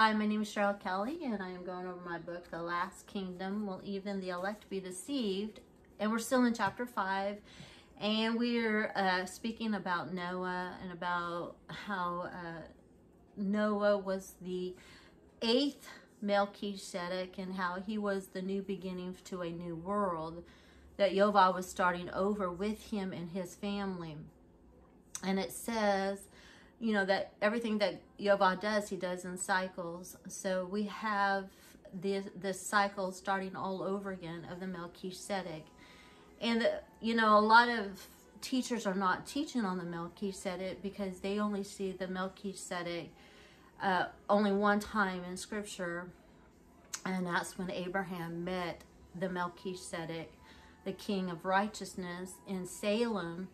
Hi, my name is Cheryl Kelley, and I am going over my book, The Last Kingdom Will Even the Elect Be Deceived? And we're still in chapter 5, and we're uh, speaking about Noah and about how uh, Noah was the eighth Melchizedek and how he was the new beginning to a new world, that Yovah was starting over with him and his family. And it says, you know, that everything that Yovah does, he does in cycles. So we have this, this cycle starting all over again of the Melchizedek. And, the, you know, a lot of teachers are not teaching on the Melchizedek because they only see the Melchizedek uh, only one time in scripture. And that's when Abraham met the Melchizedek, the king of righteousness in Salem,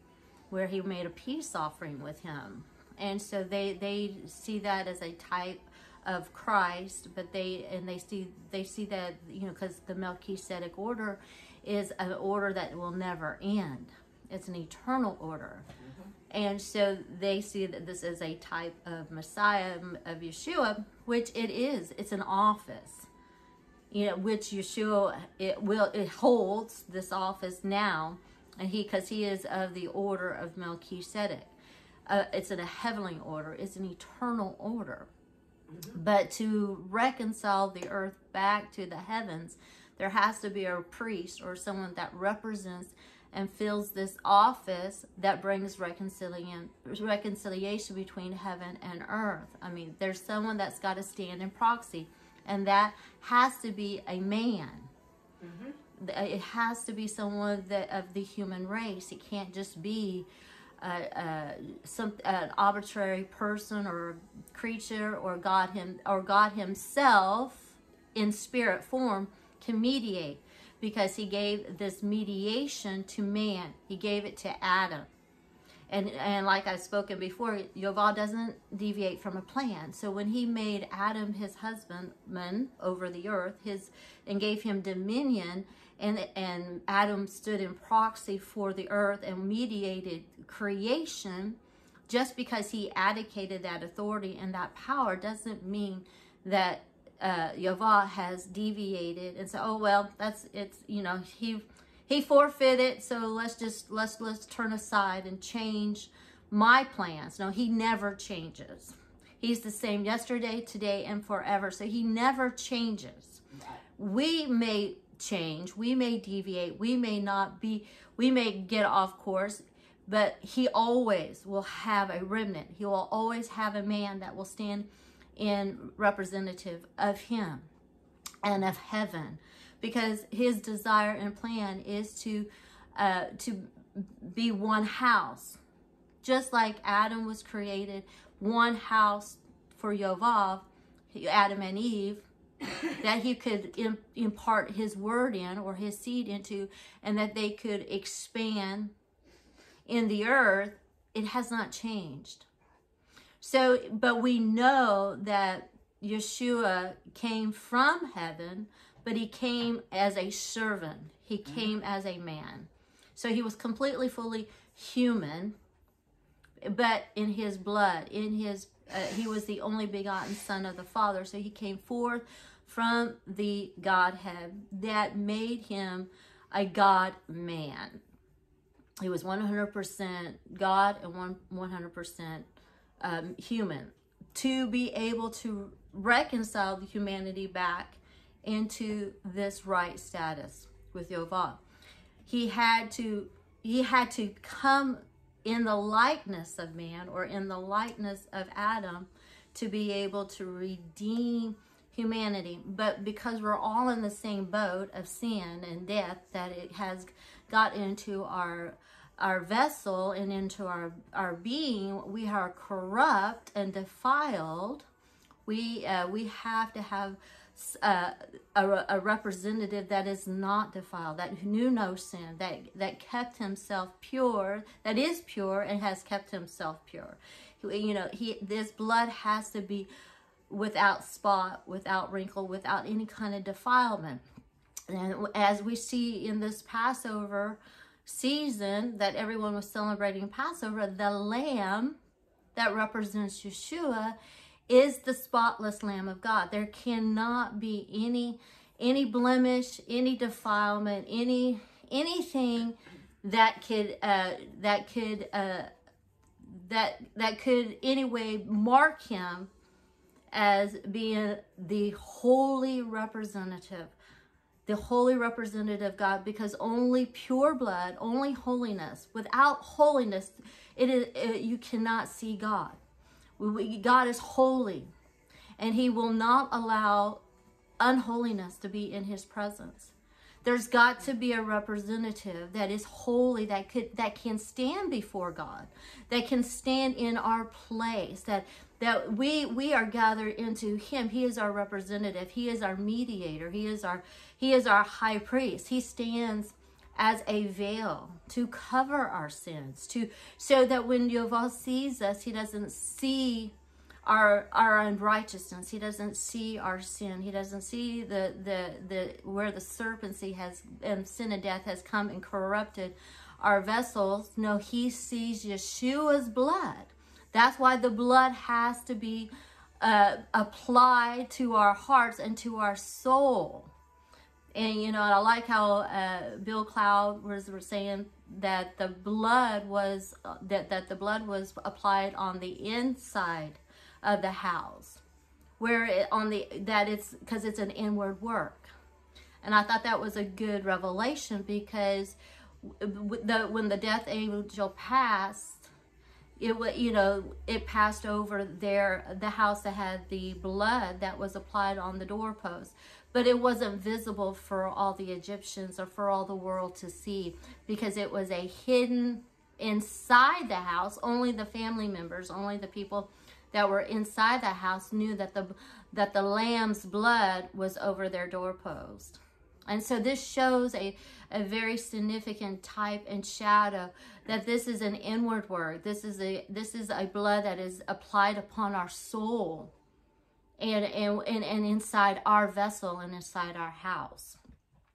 where he made a peace offering with him and so they they see that as a type of Christ, but they and they see they see that you know because the Melchizedek order is an order that will never end. It's an eternal order. Mm-hmm. And so they see that this is a type of Messiah of Yeshua, which it is. It's an office, you know, which Yeshua it will it holds this office now, and he because he is of the order of Melchizedek uh, it's in a heavenly order, it's an eternal order. Mm-hmm. But to reconcile the earth back to the heavens, there has to be a priest or someone that represents and fills this office that brings reconciliation reconciliation between heaven and earth. I mean, there's someone that's got to stand in proxy, and that has to be a man. Mm-hmm. It has to be someone that of the human race. It can't just be some an arbitrary person or creature or God him or God Himself in spirit form to mediate because He gave this mediation to man. He gave it to Adam. And, and like I've spoken before, Yoval doesn't deviate from a plan. So when he made Adam his husbandman over the earth, his and gave him dominion, and and Adam stood in proxy for the earth and mediated creation just because he advocated that authority and that power doesn't mean that uh, Yahweh has deviated and said, "Oh well, that's it's you know he he forfeited, so let's just let's let's turn aside and change my plans." No, he never changes. He's the same yesterday, today, and forever. So he never changes. We may change. We may deviate. We may not be, we may get off course, but he always will have a remnant. He will always have a man that will stand in representative of him and of heaven because his desire and plan is to uh, to be one house just like adam was created one house for Yovah adam and eve that he could impart his word in or his seed into and that they could expand in the earth, it has not changed. So, but we know that Yeshua came from heaven, but he came as a servant. He mm-hmm. came as a man. So he was completely, fully human, but in his blood, in his, uh, he was the only begotten son of the Father. So he came forth from the Godhead that made him a God man. He was 100% God and 100% um, human. To be able to reconcile the humanity back into this right status with Yovah. He had to he had to come in the likeness of man or in the likeness of Adam to be able to redeem humanity. But because we're all in the same boat of sin and death, that it has got into our our vessel and into our our being, we are corrupt and defiled. We uh, we have to have uh, a, a, representative that is not defiled, that knew no sin, that that kept himself pure, that is pure and has kept himself pure. You know, he this blood has to be without spot, without wrinkle, without any kind of defilement. And as we see in this Passover season that everyone was celebrating Passover, the lamb that represents Yeshua is the spotless Lamb of God. There cannot be any any blemish, any defilement, any anything that could uh, that could uh, that that could anyway mark him as being the holy representative the holy representative of God because only pure blood, only holiness. Without holiness, it is it, you cannot see God. God is holy, and He will not allow unholiness to be in His presence. There's got to be a representative that is holy, that could that can stand before God, that can stand in our place, that that we we are gathered into him. He is our representative. He is our mediator. He is our he is our high priest. He stands as a veil to cover our sins to so that when Yovel sees us he doesn't see our our unrighteousness. He doesn't see our sin. He doesn't see the the the where the serpency has and sin and death has come and corrupted our vessels. No he sees yeshua's blood that's why the blood has to be uh, applied to our hearts and to our soul. And you know, I like how uh, Bill Cloud was, was saying that the blood was uh, that that the blood was applied on the inside of the house, where it on the that it's because it's an inward work. And I thought that was a good revelation because the when the death angel passed it was you know it passed over there the house that had the blood that was applied on the doorpost. But it wasn't visible for all the egyptians or for all the world to see because it was a hidden inside the house. Only the family members only the people that were inside the house knew that the that the lamb's blood was over their doorpost. And so this shows a, a very significant type and shadow that this is an inward work. This is a this is a blood that is applied upon our soul and and, and, and inside our vessel and inside our house.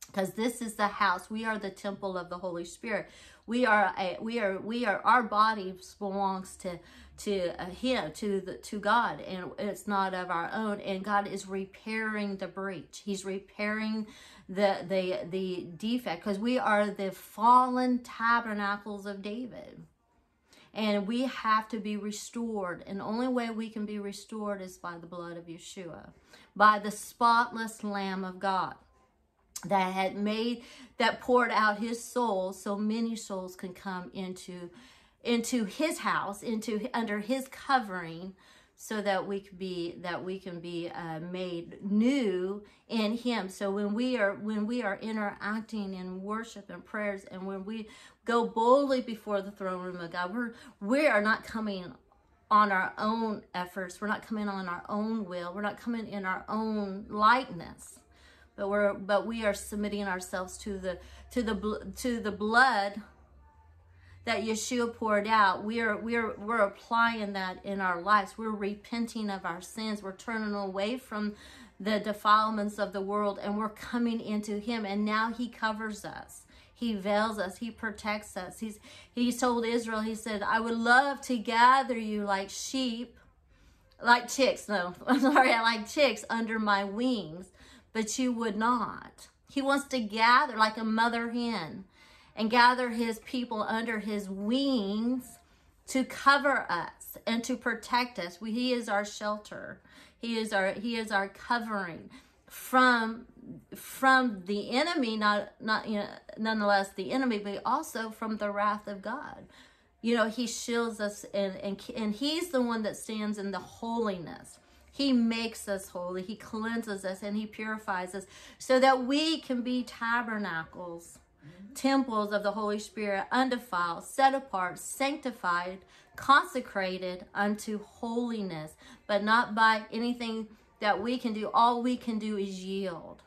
Because this is the house. We are the temple of the Holy Spirit. We are a we are we are our body belongs to to uh, him to the to God and it's not of our own and God is repairing the breach. He's repairing the the the defect because we are the fallen tabernacles of David. And we have to be restored. And the only way we can be restored is by the blood of Yeshua, by the spotless Lamb of God that had made, that poured out his soul so many souls can come into, into his house, into under his covering so that we can be that we can be uh, made new in him. So when we are when we are interacting in worship and prayers and when we go boldly before the throne room of god we're we are not coming on our own efforts. We're not coming on our own will. We're not coming in our own likeness but we're but we are submitting ourselves to the to the to the blood that Yeshua poured out, we are we're we're applying that in our lives. We're repenting of our sins. We're turning away from the defilements of the world and we're coming into him and now he covers us. He veils us. He protects us. He's he told Israel, he said, I would love to gather you like sheep, like chicks. No, I'm sorry, like chicks under my wings, but you would not. He wants to gather like a mother hen and gather his people under his wings to cover us and to protect us. He is our shelter. He is our he is our covering from from the enemy, not not you know, nonetheless the enemy, but also from the wrath of God. You know, he shields us and and and he's the one that stands in the holiness. He makes us holy. He cleanses us and he purifies us so that we can be tabernacles mm-hmm. temples of the Holy Spirit, undefiled, set apart, sanctified, consecrated unto holiness, but not by anything that we can do. All we can do is yield.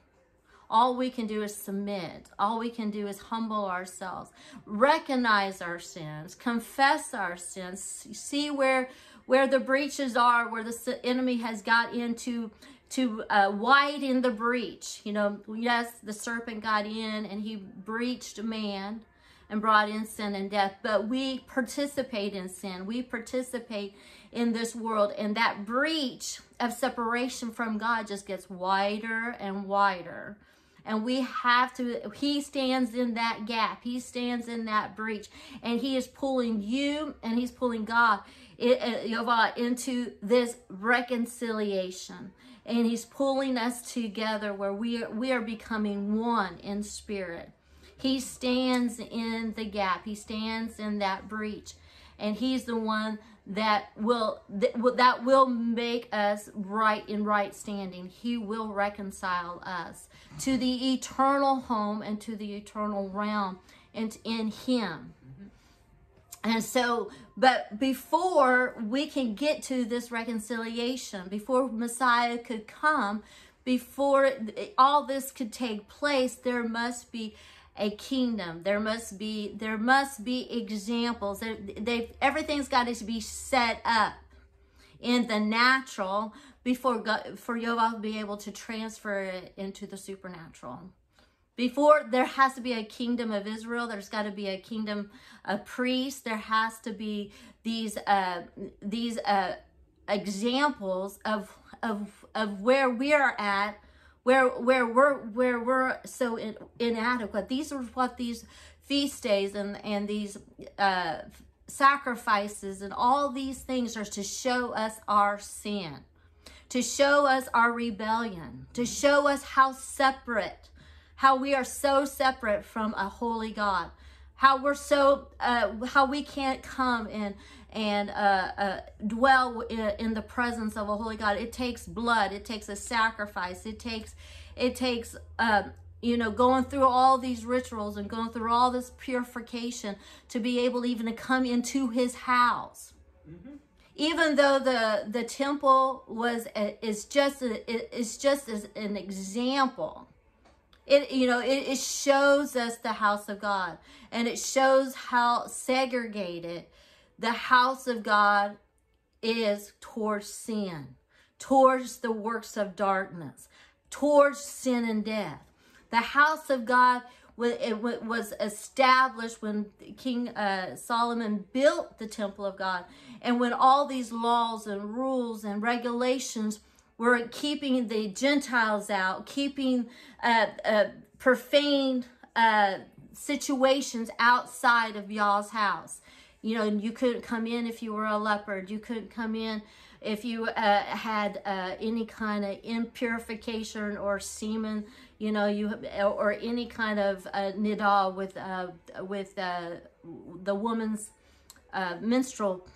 All we can do is submit. All we can do is humble ourselves, recognize our sins, confess our sins, see where where the breaches are, where the enemy has got into to uh, widen the breach. You know, yes, the serpent got in and he breached man and brought in sin and death, but we participate in sin. We participate in this world, and that breach of separation from God just gets wider and wider. And we have to, he stands in that gap. He stands in that breach. And he is pulling you and he's pulling God uh, into this reconciliation. And he's pulling us together where we are, we are becoming one in spirit. He stands in the gap. He stands in that breach. And he's the one that will that will make us right in right standing. He will reconcile us to the eternal home and to the eternal realm and in him. And so, but before we can get to this reconciliation, before Messiah could come, before all this could take place, there must be a kingdom. There must be there must be examples. They, they everything's got to be set up in the natural before God, for Yovel to be able to transfer it into the supernatural. Before there has to be a kingdom of Israel, there's got to be a kingdom of priests. There has to be these uh, these uh, examples of of of where we are at where where we're where we're so in, inadequate. These are what these feast days and and these uh, sacrifices and all these things are to show us our sin, to show us our rebellion, to show us how separate, how we are so separate from a holy God, how we're so uh, how we can't come and and uh, uh, dwell in the presence of a holy God. It takes blood. It takes a sacrifice. It takes, it takes, uh, you know, going through all these rituals and going through all this purification to be able even to come into His house. Mm-hmm. Even though the the temple was is just a, is just as an example. It you know it, it shows us the house of God and it shows how segregated the house of God is towards sin, towards the works of darkness, towards sin and death. The house of God was established when King uh, Solomon built the temple of God, and when all these laws and rules and regulations were keeping the Gentiles out, keeping uh, uh, profane uh, situations outside of Yah's house. You know, you couldn't come in if you were a leopard. You couldn't come in if you uh, had uh, any kind of impurification or semen, you know, you or any kind of uh, nidal with uh, with uh, the woman's uh, menstrual.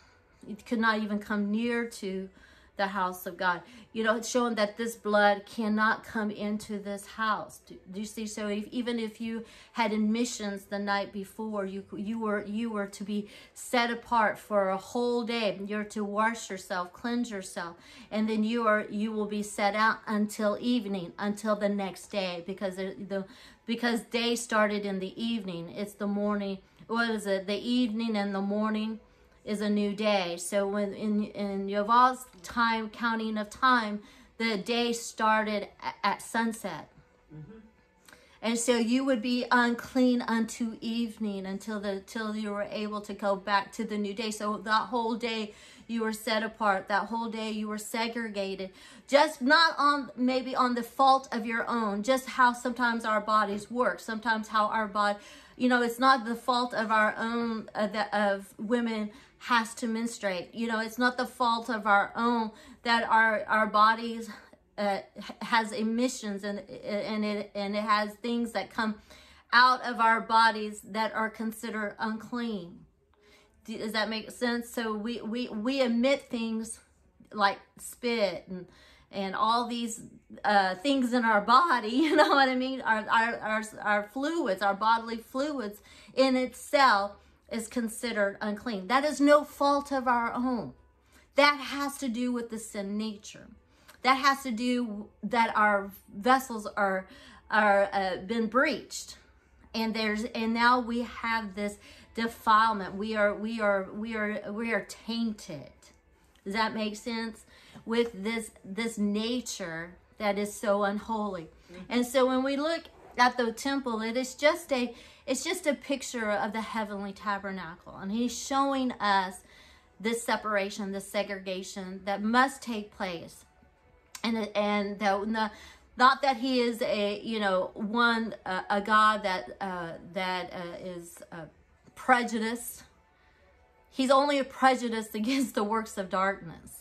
You could not even come near to the house of God. You know, it's showing that this blood cannot come into this house. Do, do you see? So if, even if you had admissions the night before, you you were you were to be set apart for a whole day. You're to wash yourself, cleanse yourself, and then you are you will be set out until evening, until the next day, because the, the because day started in the evening. It's the morning. What is it? Uh, the evening and the morning is a new day. So when in in Yovel's time counting of time, the day started at, at sunset. Mm-hmm. And so you would be unclean unto evening until the till you were able to go back to the new day. So that whole day you were set apart. That whole day you were segregated. Just not on maybe on the fault of your own, just how sometimes our bodies work. Sometimes how our body, you know, it's not the fault of our own uh, the, of women has to menstruate. You know, it's not the fault of our own that our our bodies uh, has emissions and and it and it has things that come out of our bodies that are considered unclean. Does that make sense? So we we we emit things like spit and and all these uh, things in our body, you know what I mean? Our, our, our, our fluids, our bodily fluids in itself is considered unclean. That is no fault of our own. That has to do with the sin nature. That has to do that our vessels are are uh, been breached, and there's and now we have this defilement. We are we are we are we are tainted. Does that make sense? With this this nature that is so unholy. And so when we look at the temple, it is just a it's just a picture of the heavenly tabernacle. And he's showing us this separation, this segregation that must take place. And and the, not that he is a you know one uh, a God that uh, that uh, is prejudiced. He's only a prejudice against the works of darkness,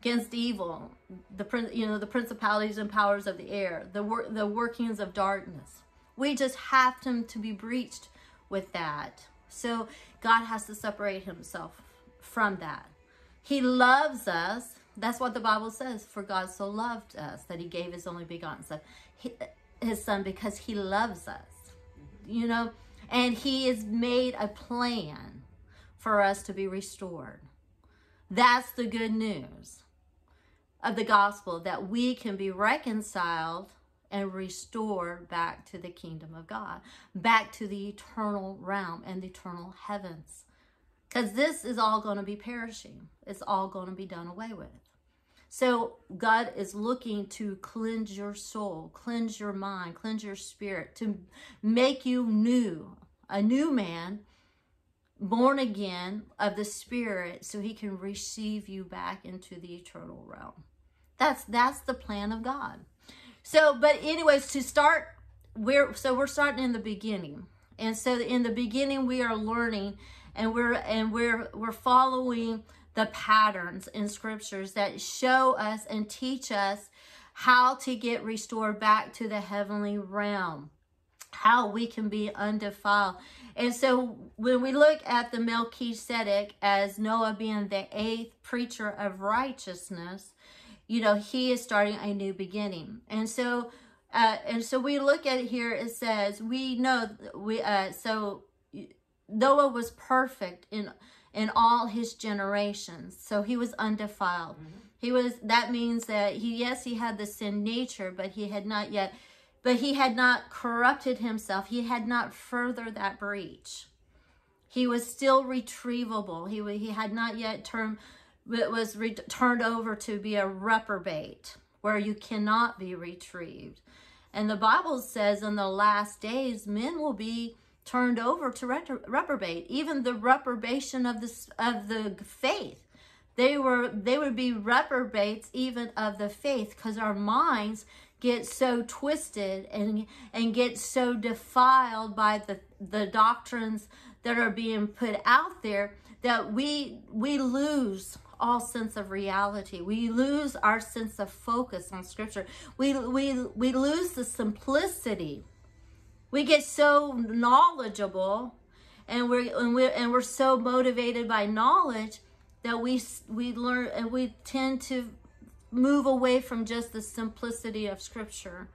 against evil, the prin you know the principalities and powers of the air, the wor- the workings of darkness. We just have him to be breached with that. So God has to separate himself from that. He loves us that's what the Bible says. For God so loved us that he gave his only begotten son, his son, because he loves us. You know, and he has made a plan for us to be restored. That's the good news of the gospel that we can be reconciled and restored back to the kingdom of God, back to the eternal realm and the eternal heavens. Because this is all going to be perishing. It's all going to be done away with. So God is looking to cleanse your soul, cleanse your mind, cleanse your spirit, to make you new, a new man, born again of the spirit, so he can receive you back into the eternal realm. That's that's the plan of God. So, but anyways, to start, we're so we're starting in the beginning. And so in the beginning we are learning and we're and we're we're following the patterns in scriptures that show us and teach us how to get restored back to the heavenly realm, how we can be undefiled. And so when we look at the Melchizedek as Noah being the eighth preacher of righteousness, you know, he is starting a new beginning. And so uh, and so we look at it here, it says, we know, we uh, so Noah was perfect in in all his generations. So he was undefiled. Mm-hmm. He was that means that he yes, he had the sin nature, but he had not yet but he had not corrupted himself. He had not furthered that breach. He was still retrievable. He he had not yet turned was re- turned over to be a reprobate where you cannot be retrieved. And the Bible says in the last days men will be turned over to reprobate. Even the reprobation of the of the faith, they were they would be reprobates even of the faith because our minds get so twisted and and get so defiled by the the doctrines that are being put out there that we we lose all sense of reality. We lose our sense of focus on scripture. We we we lose the simplicity we get so knowledgeable and we're and we're and we're so motivated by knowledge that we we learn and we tend to move away from just the simplicity of scripture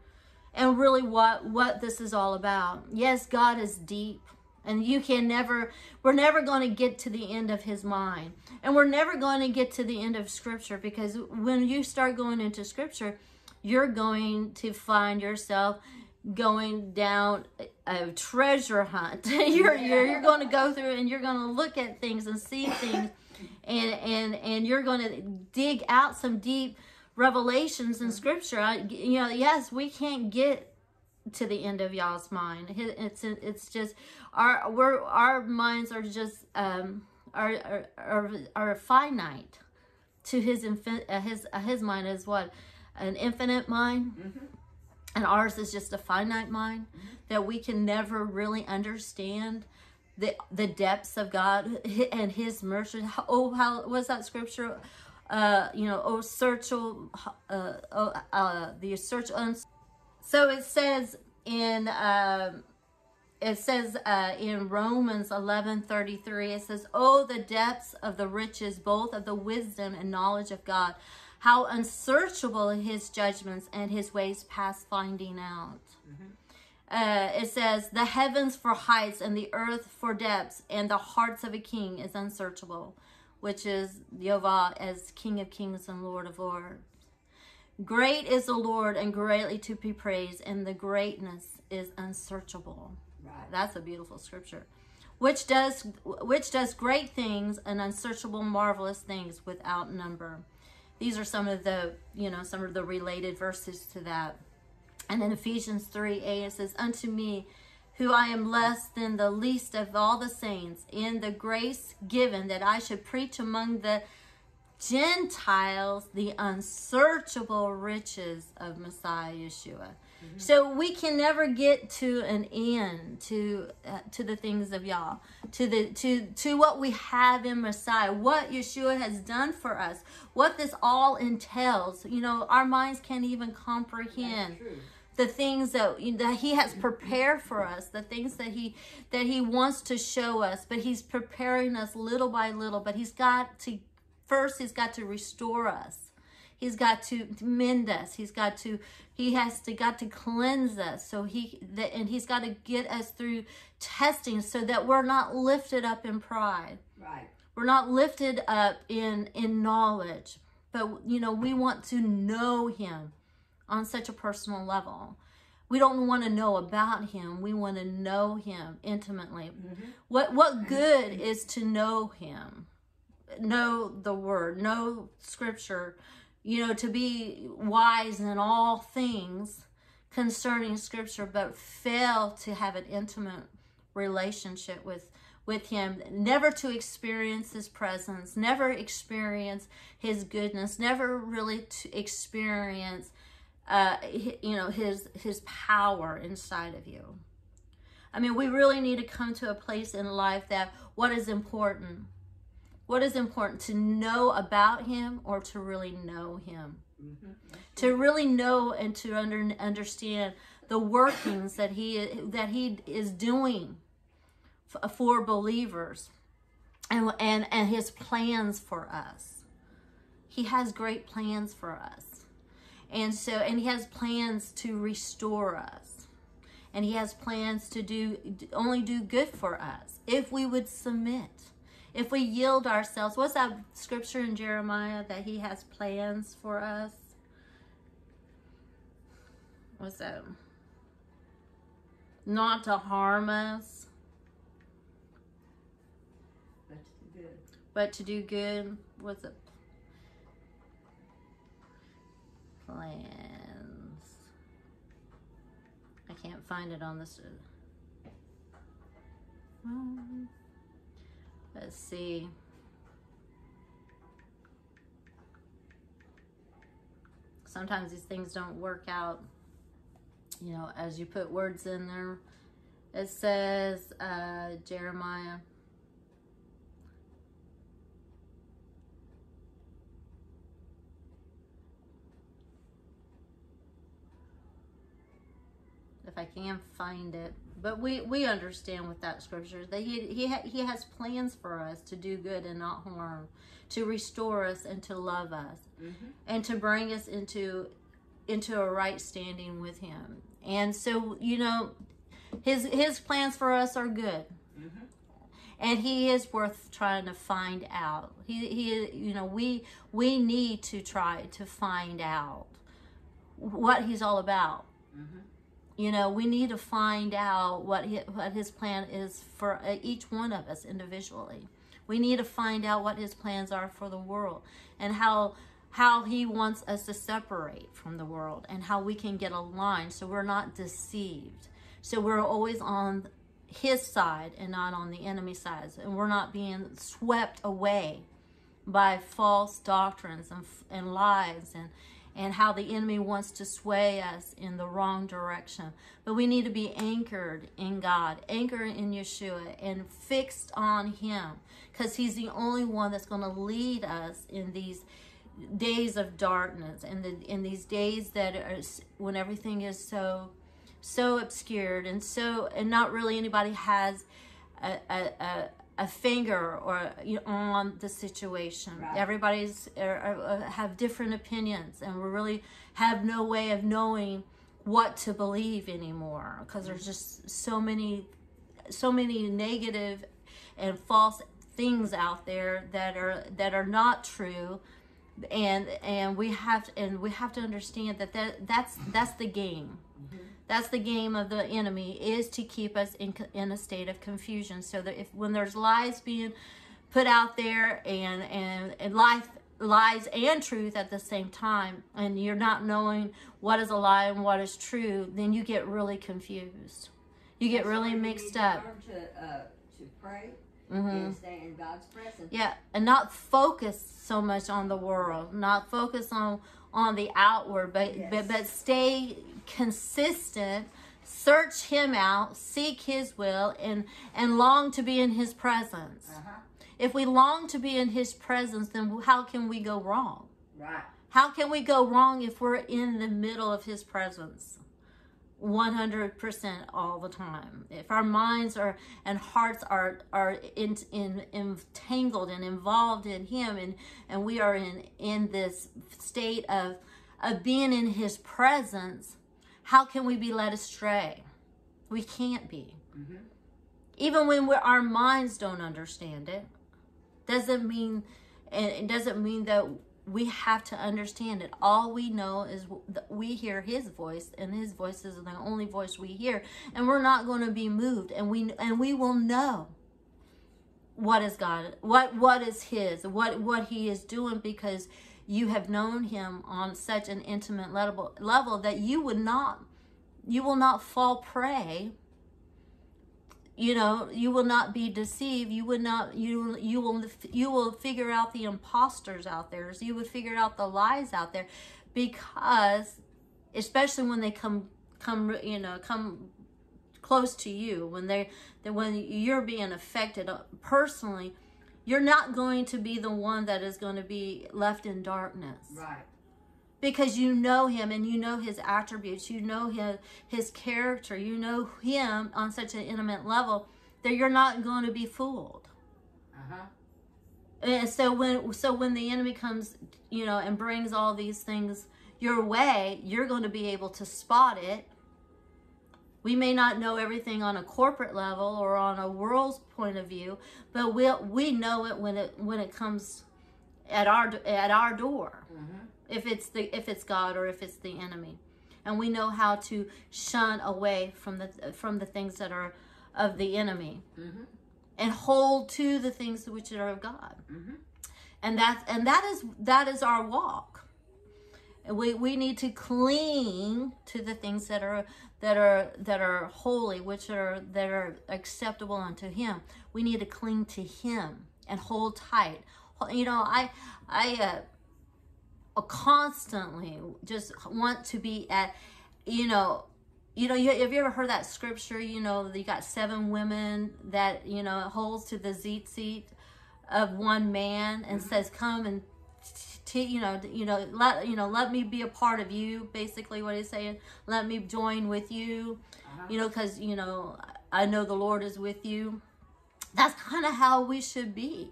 and really what what this is all about. Yes, God is deep and you can never we're never going to get to the end of his mind. And we're never going to get to the end of scripture because when you start going into scripture, you're going to find yourself going down a treasure hunt. you're, yeah. you're you're going to go through and you're going to look at things and see things, and and and you're going to dig out some deep revelations in Scripture. I, you know, yes, we can't get to the end of Yah's mind. It's it's just our we're our minds are just um are are are, are finite to his infin- uh, his uh, his mind is what an infinite mind. Mm-hmm and ours is just a finite mind that we can never really understand the the depths of God and His mercy. Oh, how was that scripture? Uh, you know, oh, search, uh, oh, uh, the search. Uns- so it says in uh, it says uh, in Romans eleven thirty three. It says, "Oh, the depths of the riches, both of the wisdom and knowledge of God." how unsearchable his judgments and his ways past finding out. Mm-hmm. Uh, it says, The heavens for heights and the earth for depths, and the hearts of a king is unsearchable, which is Jehovah as King of kings and Lord of lords. Great is the Lord and greatly to be praised, and the greatness is unsearchable. Right. That's a beautiful scripture. Which does which does great things and unsearchable marvelous things without number. These are some of the, you know, some of the related verses to that. And in Ephesians 3 8, it says, Unto me, who I am less than the least of all the saints, in the grace given that I should preach among the Gentiles the unsearchable riches of Messiah Yeshua. Mm-hmm. So we can never get to an end to uh, to the things of Yah, to the to to what we have in Messiah, what Yeshua has done for us, what this all entails. You know, our minds can't even comprehend the things that that he has prepared for us the things that he that he wants to show us but he's preparing us little by little but he's got to first he's got to restore us. He's got to mend us. He's got to he has to got to cleanse us. So he that and he's got to get us through testing so that we're not lifted up in pride. Right. We're not lifted up in in knowledge but you know we want to know him on such a personal level. We don't want to know about him. We want to know him intimately. Mm-hmm. What what good is to know him? Know the word, know scripture, you know, to be wise in all things concerning scripture, but fail to have an intimate relationship with with him never to experience his presence never experience his goodness never really to experience uh, you know, his his power inside of you. I mean, we really need to come to a place in life that what is important, what is important to know about him or to really know him, mm-hmm. to really know and to under, understand the workings that he that he is doing f- for believers, and and and his plans for us. He has great plans for us. And so, and he has plans to restore us. And he has plans to do only do good for us if we would submit. If we yield ourselves. What's that scripture in Jeremiah that he has plans for us? What's that? Not to harm us. But to do good. But to do good. What's it? Plans. I can't find it on this. Um, let's see. Sometimes these things don't work out, you know, as you put words in there. It says, uh, Jeremiah if I can find it. But we, we understand with that scripture that he, he, ha, he has plans for us to do good and not harm, to restore us and to love us, mm-hmm. and to bring us into into a right standing with him. And so, you know, his his plans for us are good. Mm-hmm. And he is worth trying to find out. He he you know, we we need to try to find out what he's all about. Mm-hmm you know we need to find out what his, what his plan is for uh, each one of us individually. We need to find out what his plans are for the world and how how he wants us to separate from the world and how we can get aligned so we're not deceived. So we're always on his side and not on the enemy side and we're not being swept away by false doctrines and, and lies and and how the enemy wants to sway us in the wrong direction. But we need to be anchored in God, anchored in Yeshua, and fixed on Him because He's the only one that's going to lead us in these days of darkness and the, in these days that are when everything is so so obscured and so and not really anybody has a, a, a a finger or you know, on the situation. Right. Everybody's er, er, uh, have different opinions, and we really have no way of knowing what to believe anymore because there's mm. just so many, so many negative and false things out there that are that are not true and and we have to, and we have to understand that, that that's that's the game. That's the game of the enemy is to keep us in, in a state of confusion so that if when there's lies being put out there and and, and life lies and truth at the same time and you're not knowing what is a lie and what is true then you get really confused. You get really mixed up. To, uh, to pray hmm and stay in God's presence. yeah and not focus so much on the world not focus on on the outward but Yes. but, but stay consistent search him out seek his will and and long to be in his presence Uh-huh. if we long to be in his presence then how can we go wrong Right. how can we go wrong if we're in the middle of his presence 100% all the time. If our minds are and hearts are are in, in entangled and involved in him and and we are in in this state of of being in his presence how can we be led astray? We can't be. Mhm. even when our minds don't understand it doesn't mean and it doesn't mean that we have to understand it. All we know is that we hear his voice and his voice is the only voice we hear. And we're not going to be moved and we and we will know what is god what what is his what what he is doing because you have known him on such an intimate level level that you would not you will not fall prey you know you will not be deceived. You would not you you will you will figure out the imposters out there. So you would figure out the lies out there because especially when they come come you know come close to you when they when you're being affected uh, personally you're not going to be the one that is going to be left in darkness. Right. Because you know him and you know his attributes you know his his character you know him on such an intimate level that you're not going to be fooled Uh-huh. and so when so when the enemy comes you know and brings all these things your way you're going to be able to spot it we may not know everything on a corporate level or on a world's point of view but we we know it when it when it comes at our at our door Mm-hmm. If it's the if it's God or if it's the enemy, and we know how to shun away from the from the things that are of the enemy, Mm-hmm. and hold to the things which are of God, Mm-hmm. and that's and that is that is our walk. And we we need to cling to the things that are that are that are holy, which are that are acceptable unto Him. We need to cling to Him and hold tight. You know, I I. Uh, constantly just want to be at you know you know you, have you ever heard that scripture you know you got seven women that you know holds to the seat of one man and says come and t- you know you know let you know let me be a part of you basically what he's saying. Let me join with you Uh-huh. you know because you know i know the lord is with you. That's kind of how we should be.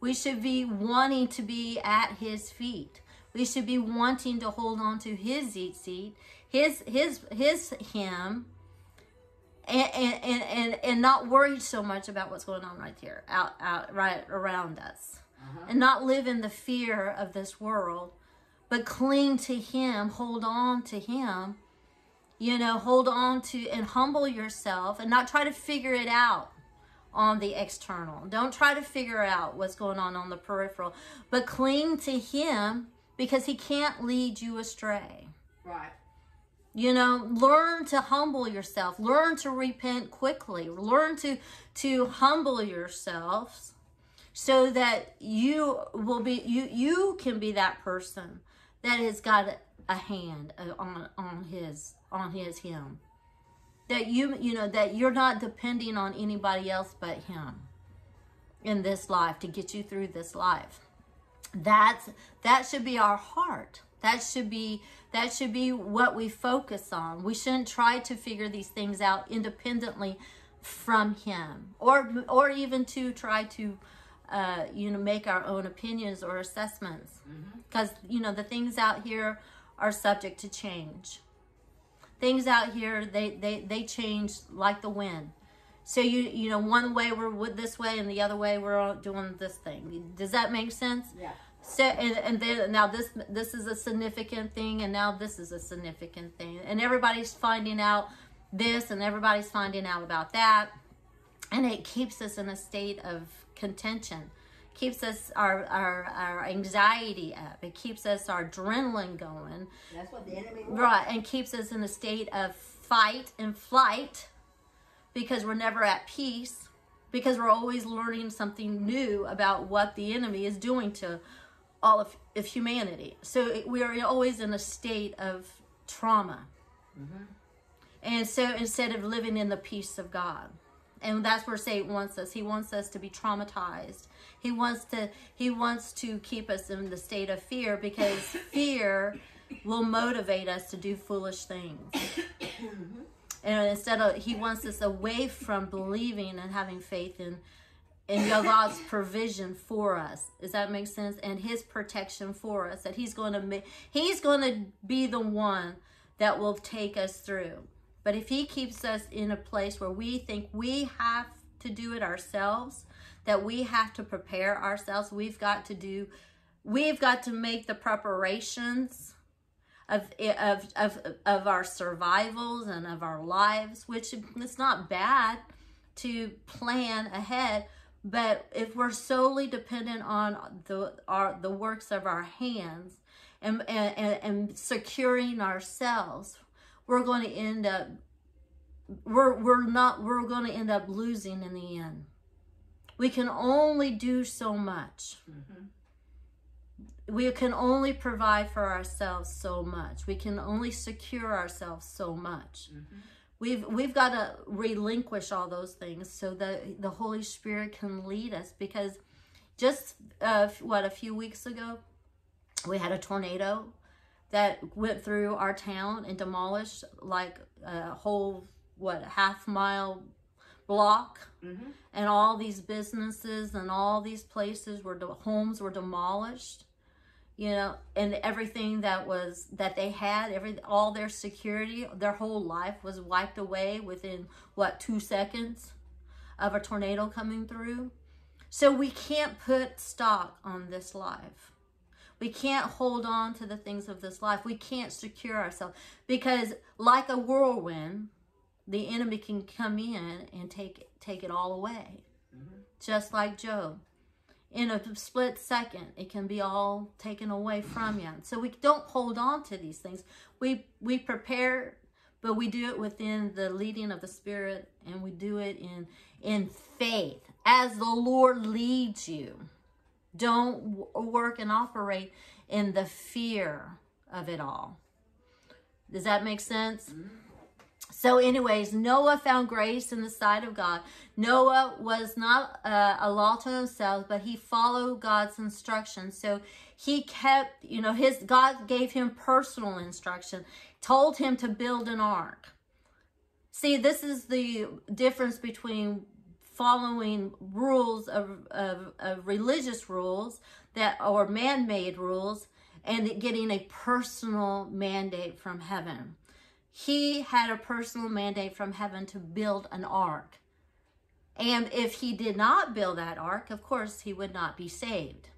We should be wanting to be at his feet we should be wanting to hold on to his seat his his his him and and and, and not worry so much about what's going on right here out out right around us Uh-huh. and not live in the fear of this world but cling to him hold on to him you know hold on to and humble yourself and not try to figure it out on the external don't try to figure out what's going on on the peripheral but cling to him because he can't lead you astray. Right. you know learn to humble yourself. Learn to repent quickly. Learn to to humble yourselves so that you will be you you can be that person that has got a, a hand on on his on his him. That you you know that you're not depending on anybody else but him in this life to get you through this life that's that should be our heart. That should be that should be what we focus on. We shouldn't try to figure these things out independently from him or or even to try to uh, you know make our own opinions or assessments. Because you know the things out here are subject to change. Things out here they they they change like the wind. So you you know one way we're with this way and the other way we're all doing this thing. Does that make sense? Yeah. So and, and then now this this is a significant thing and now this is a significant thing and everybody's finding out this and everybody's finding out about that and it keeps us in a state of contention keeps us our, our our anxiety up. It keeps us our adrenaline going. That's what the enemy wants. Right, and keeps us in a state of fight and flight because we're never at peace because we're always learning something new about what the enemy is doing to all of, of humanity. So it- we are always in a state of trauma. Mm-hmm. And so instead of living in the peace of God, and that's where Satan wants us. He wants us to be traumatized. He wants to he wants to keep us in the state of fear because fear will motivate us to do foolish things. Mm-hmm. and instead of he wants us away from believing and having faith in in God's provision for us. Does that make sense? And his protection for us. That he's going to make he's going to be the one that will take us through. But if he keeps us in a place where we think we have to do it ourselves, that we have to prepare ourselves, we've got to do we've got to make the preparations of of of of our survivals and of our lives, which it's not bad to plan ahead, but if we're solely dependent on the our the works of our hands and and, and, and securing ourselves, we're going to end up we're we're not we're going to end up losing in the end. We can only do so much. Mm-hmm. We can only provide for ourselves so much. We can only secure ourselves so much. Mm-hmm. We've we've got to relinquish all those things so that the Holy Spirit can lead us. Because just uh, what a few weeks ago, we had a tornado that went through our town and demolished like a whole what half mile block Mm-hmm. and all these businesses and all these places where the homes were demolished you know and everything that was that they had every all their security their whole life was wiped away within what 2 seconds of a tornado coming through. So we can't put stock on this life. We can't hold on to the things of this life. We can't secure ourselves because like a whirlwind the enemy can come in and take take it all away. Mm-hmm. Just like Job in a split second. It can be all taken away from you so we don't hold on to these things. We we prepare but we do it within the leading of the spirit and we do it in in faith. As the lord leads you don't work and operate in the fear of it all. Does that make sense mm-hmm. So, anyways, Noah found grace in the sight of God. Noah was not uh, a law to himself, but he followed God's instructions. So he kept, you know, his God gave him personal instruction, told him to build an ark. See, this is the difference between following rules of, of, of religious rules that or man-made rules and getting a personal mandate from heaven he had a personal mandate from heaven to build an ark. And if he did not build that ark, of course, he would not be saved.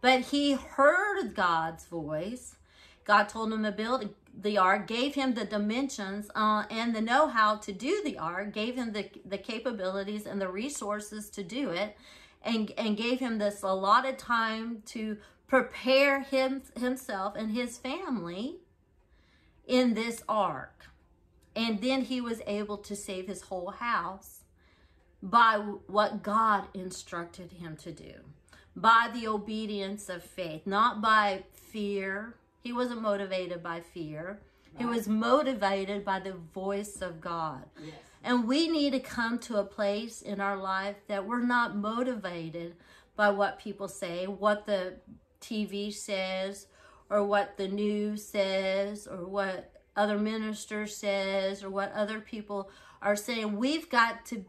But he heard God's voice. God told him to build the ark, gave him the dimensions uh, and the know how to do the ark, gave him the, the capabilities and the resources to do it, and, and gave him this allotted time to prepare him, himself and his family in this ark. And then he was able to save his whole house by what God instructed him to do, by the obedience of faith, not by fear. He wasn't motivated by fear, he was motivated by the voice of God. Yes. And we need to come to a place in our life that we're not motivated by what people say, what the TV says, or what the news says, or what other minister says, or what other people are saying. We've got to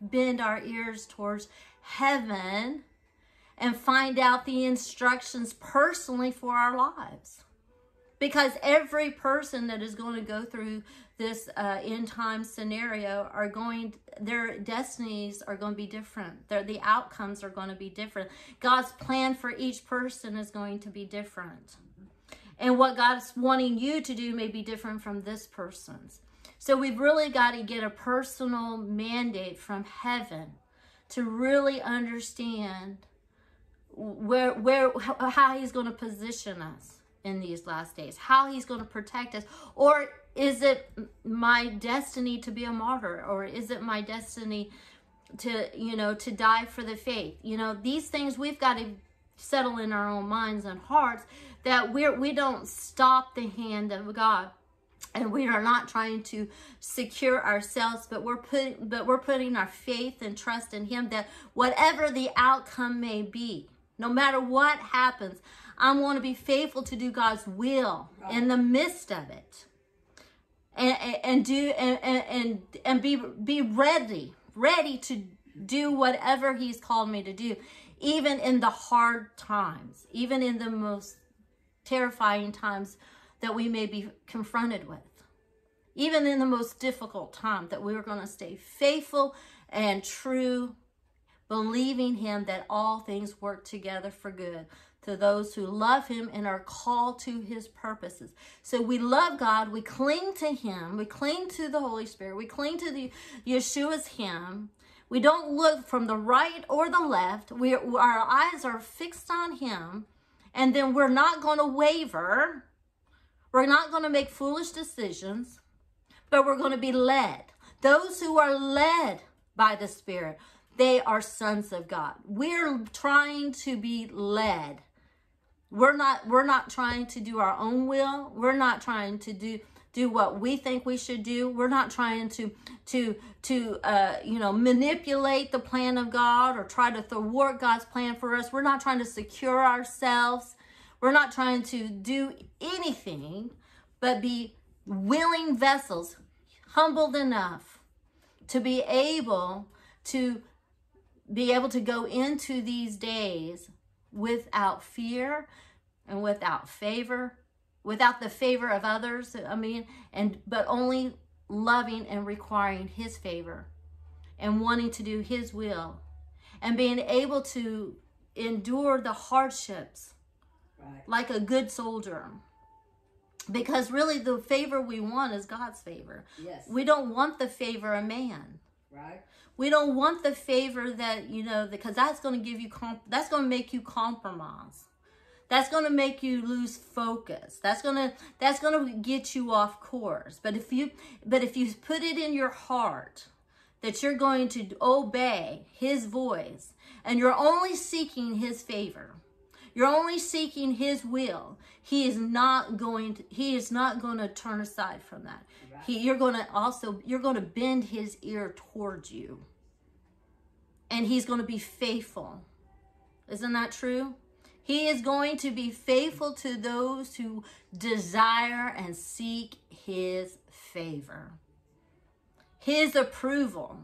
bend our ears towards heaven and find out the instructions personally for our lives. Because every person that is going to go through this uh, end time scenario are going their destinies are going to be different. Their the outcomes are going to be different. God's plan for each person is going to be different and what god's wanting you to do may be different from this person's. So we've really got to get a personal mandate from heaven to really understand where where how he's going to position us in these last days how he's going to protect us. Or is it my destiny to be a martyr? Or is it my destiny to you know to die for the faith? You know these things we've got to settle in our own minds and hearts that we're we don't stop the hand of god. And we are not trying to secure ourselves but we're putting but we're putting our faith and trust in him that whatever the outcome may be no matter what happens i want to be faithful to do god's will in the midst of it. And, and, and do and, and and be be ready ready to do whatever he's called me to do even in the hard times even in the most terrifying times that we may be confronted with. Even in the most difficult time, that we're going to stay faithful and true, believing Him that all things work together for good to those who love Him and are called to His purposes. So we love God, we cling to Him, we cling to the Holy Spirit, we cling to the Yeshua's Him. We don't look from the right or the left. We, our eyes are fixed on Him, and then we're not going to waver we're not going to make foolish decisions, but we're going to be led. Those who are led by the Spirit, they are sons of God. We're trying to be led. We're not we're not trying to do our own will. We're not trying to do do what we think we should do. We're not trying to to to uh, you know manipulate the plan of God or try to thwart God's plan for us. We're not trying to secure ourselves we're not trying to do anything but be willing vessels, humbled enough to be able to be able to go into these days without fear and without favor, without the favor of others, I mean, and but only loving and requiring his favor and wanting to do his will and being able to endure the hardships right. like a good soldier. Because really, the favor we want is God's favor. Yes. We don't want the favor of man. Right. We don't want the favor that you know because that's going to give you comp- that's going to make you compromise. That's going to make you lose focus. That's going to that's going to get you off course. But if you but if you put it in your heart that you're going to obey his voice and you're only seeking his favor, you're only seeking his will. He is not going to he is not going to turn aside from that. He you're going to also you're going to bend his ear towards you. And he's going to be faithful. Isn't that true? He is going to be faithful to those who desire and seek his favor. His approval.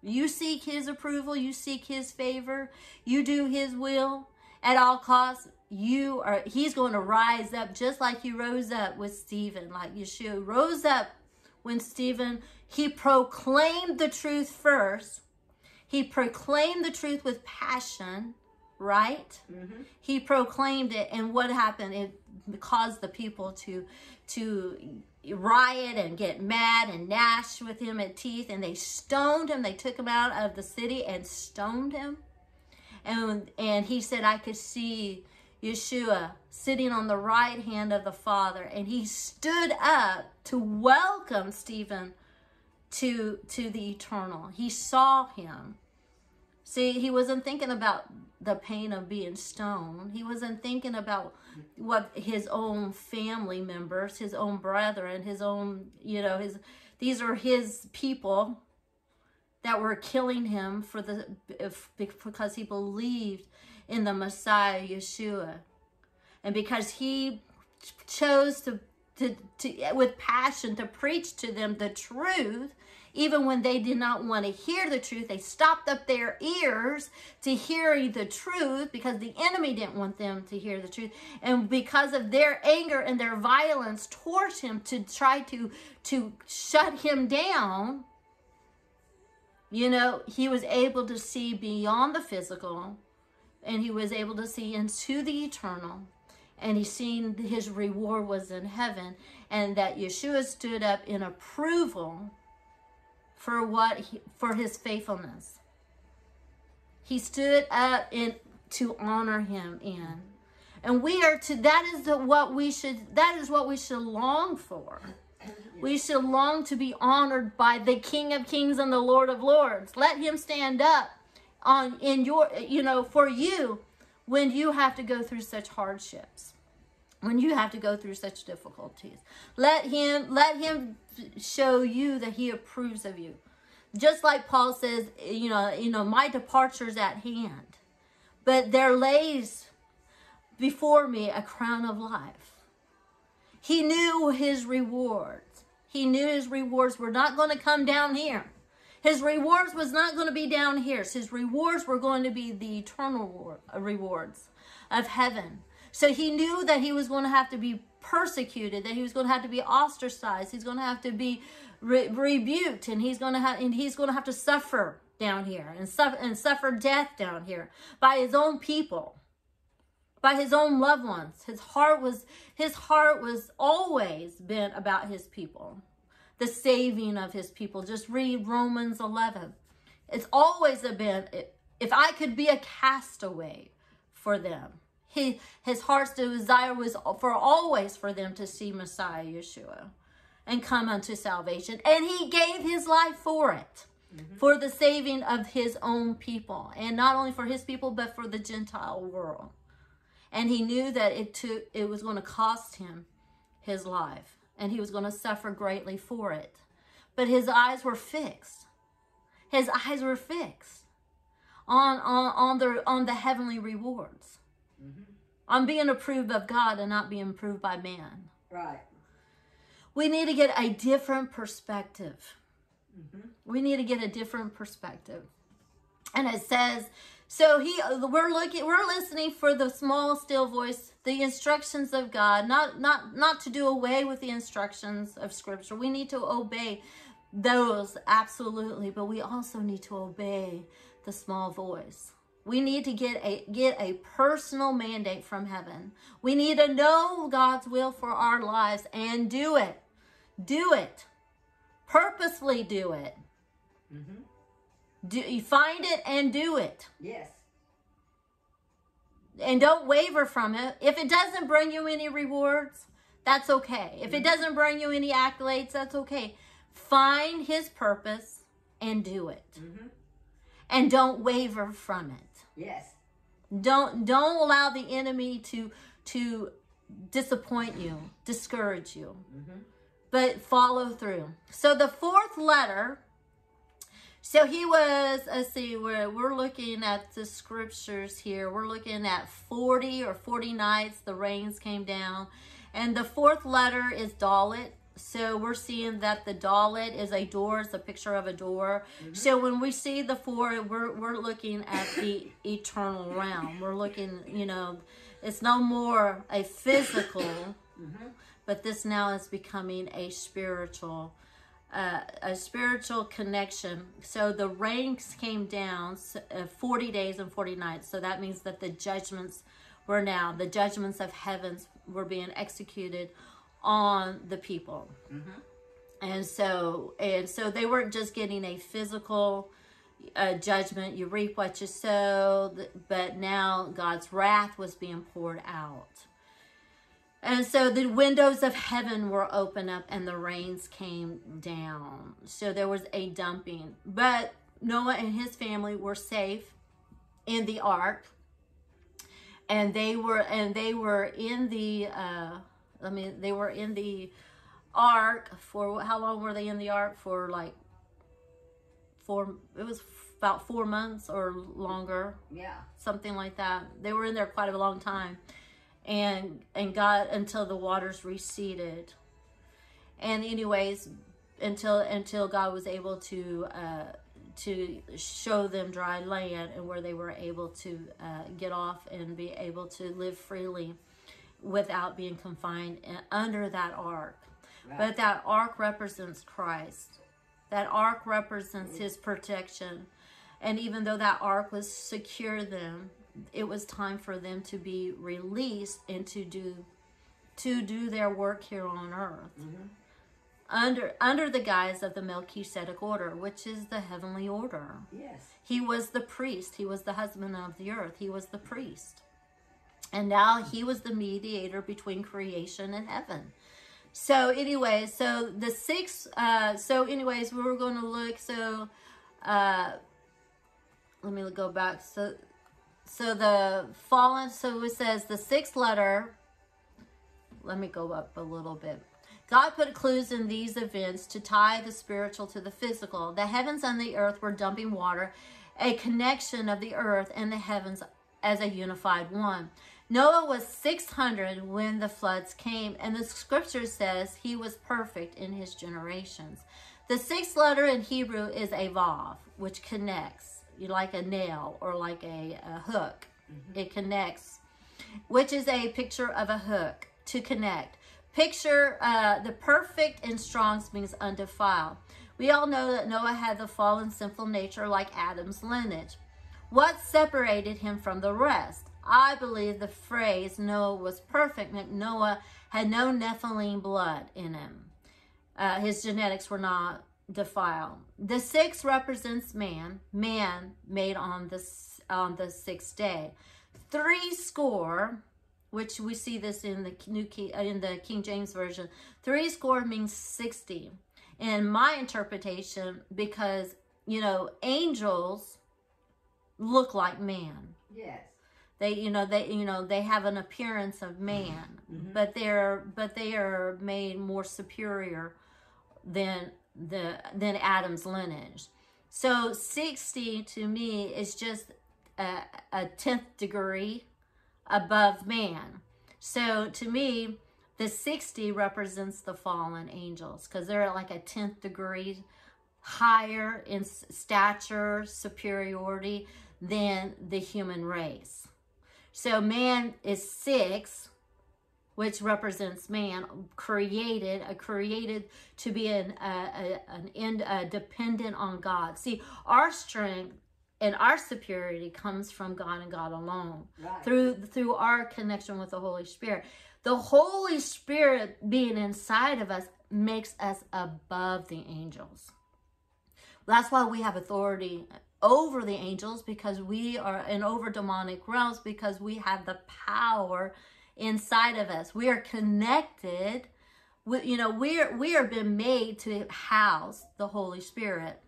You seek his approval, you seek his favor, you do his will at all costs you are he's going to rise up just like he rose up with Stephen like Yeshua rose up when Stephen he proclaimed the truth first he proclaimed the truth with passion right mm-hmm. he proclaimed it and what happened it caused the people to to riot and get mad and gnash with him at teeth and they stoned him they took him out of the city and stoned him and and he said I could see Yeshua sitting on the right hand of the Father, and he stood up to welcome Stephen to to the eternal. He saw him. See, he wasn't thinking about the pain of being stoned. He wasn't thinking about what his own family members, his own brethren, his own, you know, his these are his people that were killing him for the if, because he believed in the Messiah Yeshua, and because he chose to, to, to with passion to preach to them the truth. Even when they did not want to hear the truth, they stopped up their ears to hear the truth because the enemy didn't want them to hear the truth. And because of their anger and their violence towards him to try to, to shut him down, you know, he was able to see beyond the physical and he was able to see into the eternal. And he seen his reward was in heaven and that Yeshua stood up in approval for what he, for his faithfulness. He stood up in to honor him in. And we are to that is the, what we should that is what we should long for. We should long to be honored by the King of Kings and the Lord of Lords. Let him stand up on in your you know for you when you have to go through such hardships. When you have to go through such difficulties. Let him let him show you that he approves of you. Just like Paul says, you know, you know, my departure's at hand. But there lays before me a crown of life. He knew his rewards. He knew his rewards were not going to come down here. His rewards was not going to be down here. His rewards were going to be the eternal uh, rewards of heaven. So he knew that he was going to have to be persecuted, that he was going to have to be ostracized, he's going to have to be re- rebuked, and he's going to have and he's going to have to suffer down here and suffer and suffer death down here by his own people by his own loved ones. His heart was his heart was always bent about his people, the saving of his people. Just read Romans 11. It's always been if I could be a castaway for them. He, his heart's desire was for always for them to see Messiah Yeshua and come unto salvation. And he gave his life for it, mm-hmm. for the saving of his own people. And not only for his people, but for the Gentile world and he knew that it took it was going to cost him his life and he was going to suffer greatly for it but his eyes were fixed his eyes were fixed on on on the on the heavenly rewards mm-hmm. on being approved of god and not being approved by man right we need to get a different perspective mm-hmm. we need to get a different perspective and it says so he, we're looking, we're listening for the small, still voice, the instructions of God. Not, not, not to do away with the instructions of Scripture. We need to obey those absolutely, but we also need to obey the small voice. We need to get a get a personal mandate from heaven. We need to know God's will for our lives and do it. Do it. Purposely do it. Mm-hmm. Do you find it and do it. Yes. And don't waver from it. If it doesn't bring you any rewards, that's okay. If it mm-hmm. doesn't bring you any accolades, that's okay. Find his purpose and do it. Mm-hmm. And don't waver from it. Yes. Don't don't allow the enemy to to disappoint you, discourage you. Mm-hmm. But follow through. So the fourth letter so he was, let's see, we're, we're looking at the scriptures here. We're looking at 40 or 40 nights the rains came down. And the fourth letter is Dalet. So we're seeing that the Dalet is a door, it's a picture of a door. Mm-hmm. So when we see the four, we're, we're looking at the eternal realm. We're looking, you know, it's no more a physical, mm-hmm. but this now is becoming a spiritual uh, a spiritual connection. So the ranks came down uh, 40 days and 40 nights. So that means that the judgments were now, the judgments of heavens were being executed on the people. Mm-hmm. And so, and so they weren't just getting a physical uh, judgment. You reap what you sow, but now God's wrath was being poured out. And so the windows of heaven were open up and the rains came down. So there was a dumping. But Noah and his family were safe in the ark. And they were and they were in the uh I mean they were in the ark for how long were they in the ark for like four it was about 4 months or longer. Yeah. Something like that. They were in there quite a long time and and God until the waters receded. And anyways, until until God was able to uh, to show them dry land and where they were able to uh, get off and be able to live freely without being confined under that ark. Right. But that ark represents Christ. That ark represents his protection. And even though that ark was secure them, it was time for them to be released and to do to do their work here on earth. Mm-hmm. under under the guise of the Melchizedek order, which is the heavenly order. Yes. He was the priest. He was the husband of the earth. He was the priest. And now he was the mediator between creation and heaven. So, anyway, so the six, uh, so, anyways, we were going to look, so, uh, let me go back. So, so the fallen, so it says the sixth letter, let me go up a little bit. God put clues in these events to tie the spiritual to the physical. The heavens and the earth were dumping water, a connection of the earth and the heavens as a unified one. Noah was 600 when the floods came, and the scripture says he was perfect in his generations. The sixth letter in Hebrew is a vav, which connects, like a nail or like a, a hook. Mm-hmm. It connects, which is a picture of a hook to connect. Picture uh, the perfect in Strong's means undefiled. We all know that Noah had the fallen sinful nature like Adam's lineage. What separated him from the rest? I believe the phrase Noah was perfect meant Noah had no Nephilim blood in him. Uh, his genetics were not defiled. The six represents man, man made on the, on the sixth day. Three score which we see this in the new King, uh, in the King James version. Three score means sixty, in my interpretation, because you know angels look like man. Yes. They, you know, they, you know, they have an appearance of man, mm-hmm. but they're, but they are made more superior than the than Adam's lineage. So sixty to me is just a, a tenth degree above man. So to me, the 60 represents the fallen angels because they're like a 10th degree higher in stature, superiority than the human race. So man is six, which represents man, created, a created to be an, uh, a, an end, uh, dependent on God. See, our strength and our superiority comes from God and God alone right. through through our connection with the Holy Spirit. The Holy Spirit being inside of us makes us above the angels. That's why we have authority over the angels because we are in over demonic realms because we have the power inside of us. We are connected with you know we're we are been made to house the Holy Spirit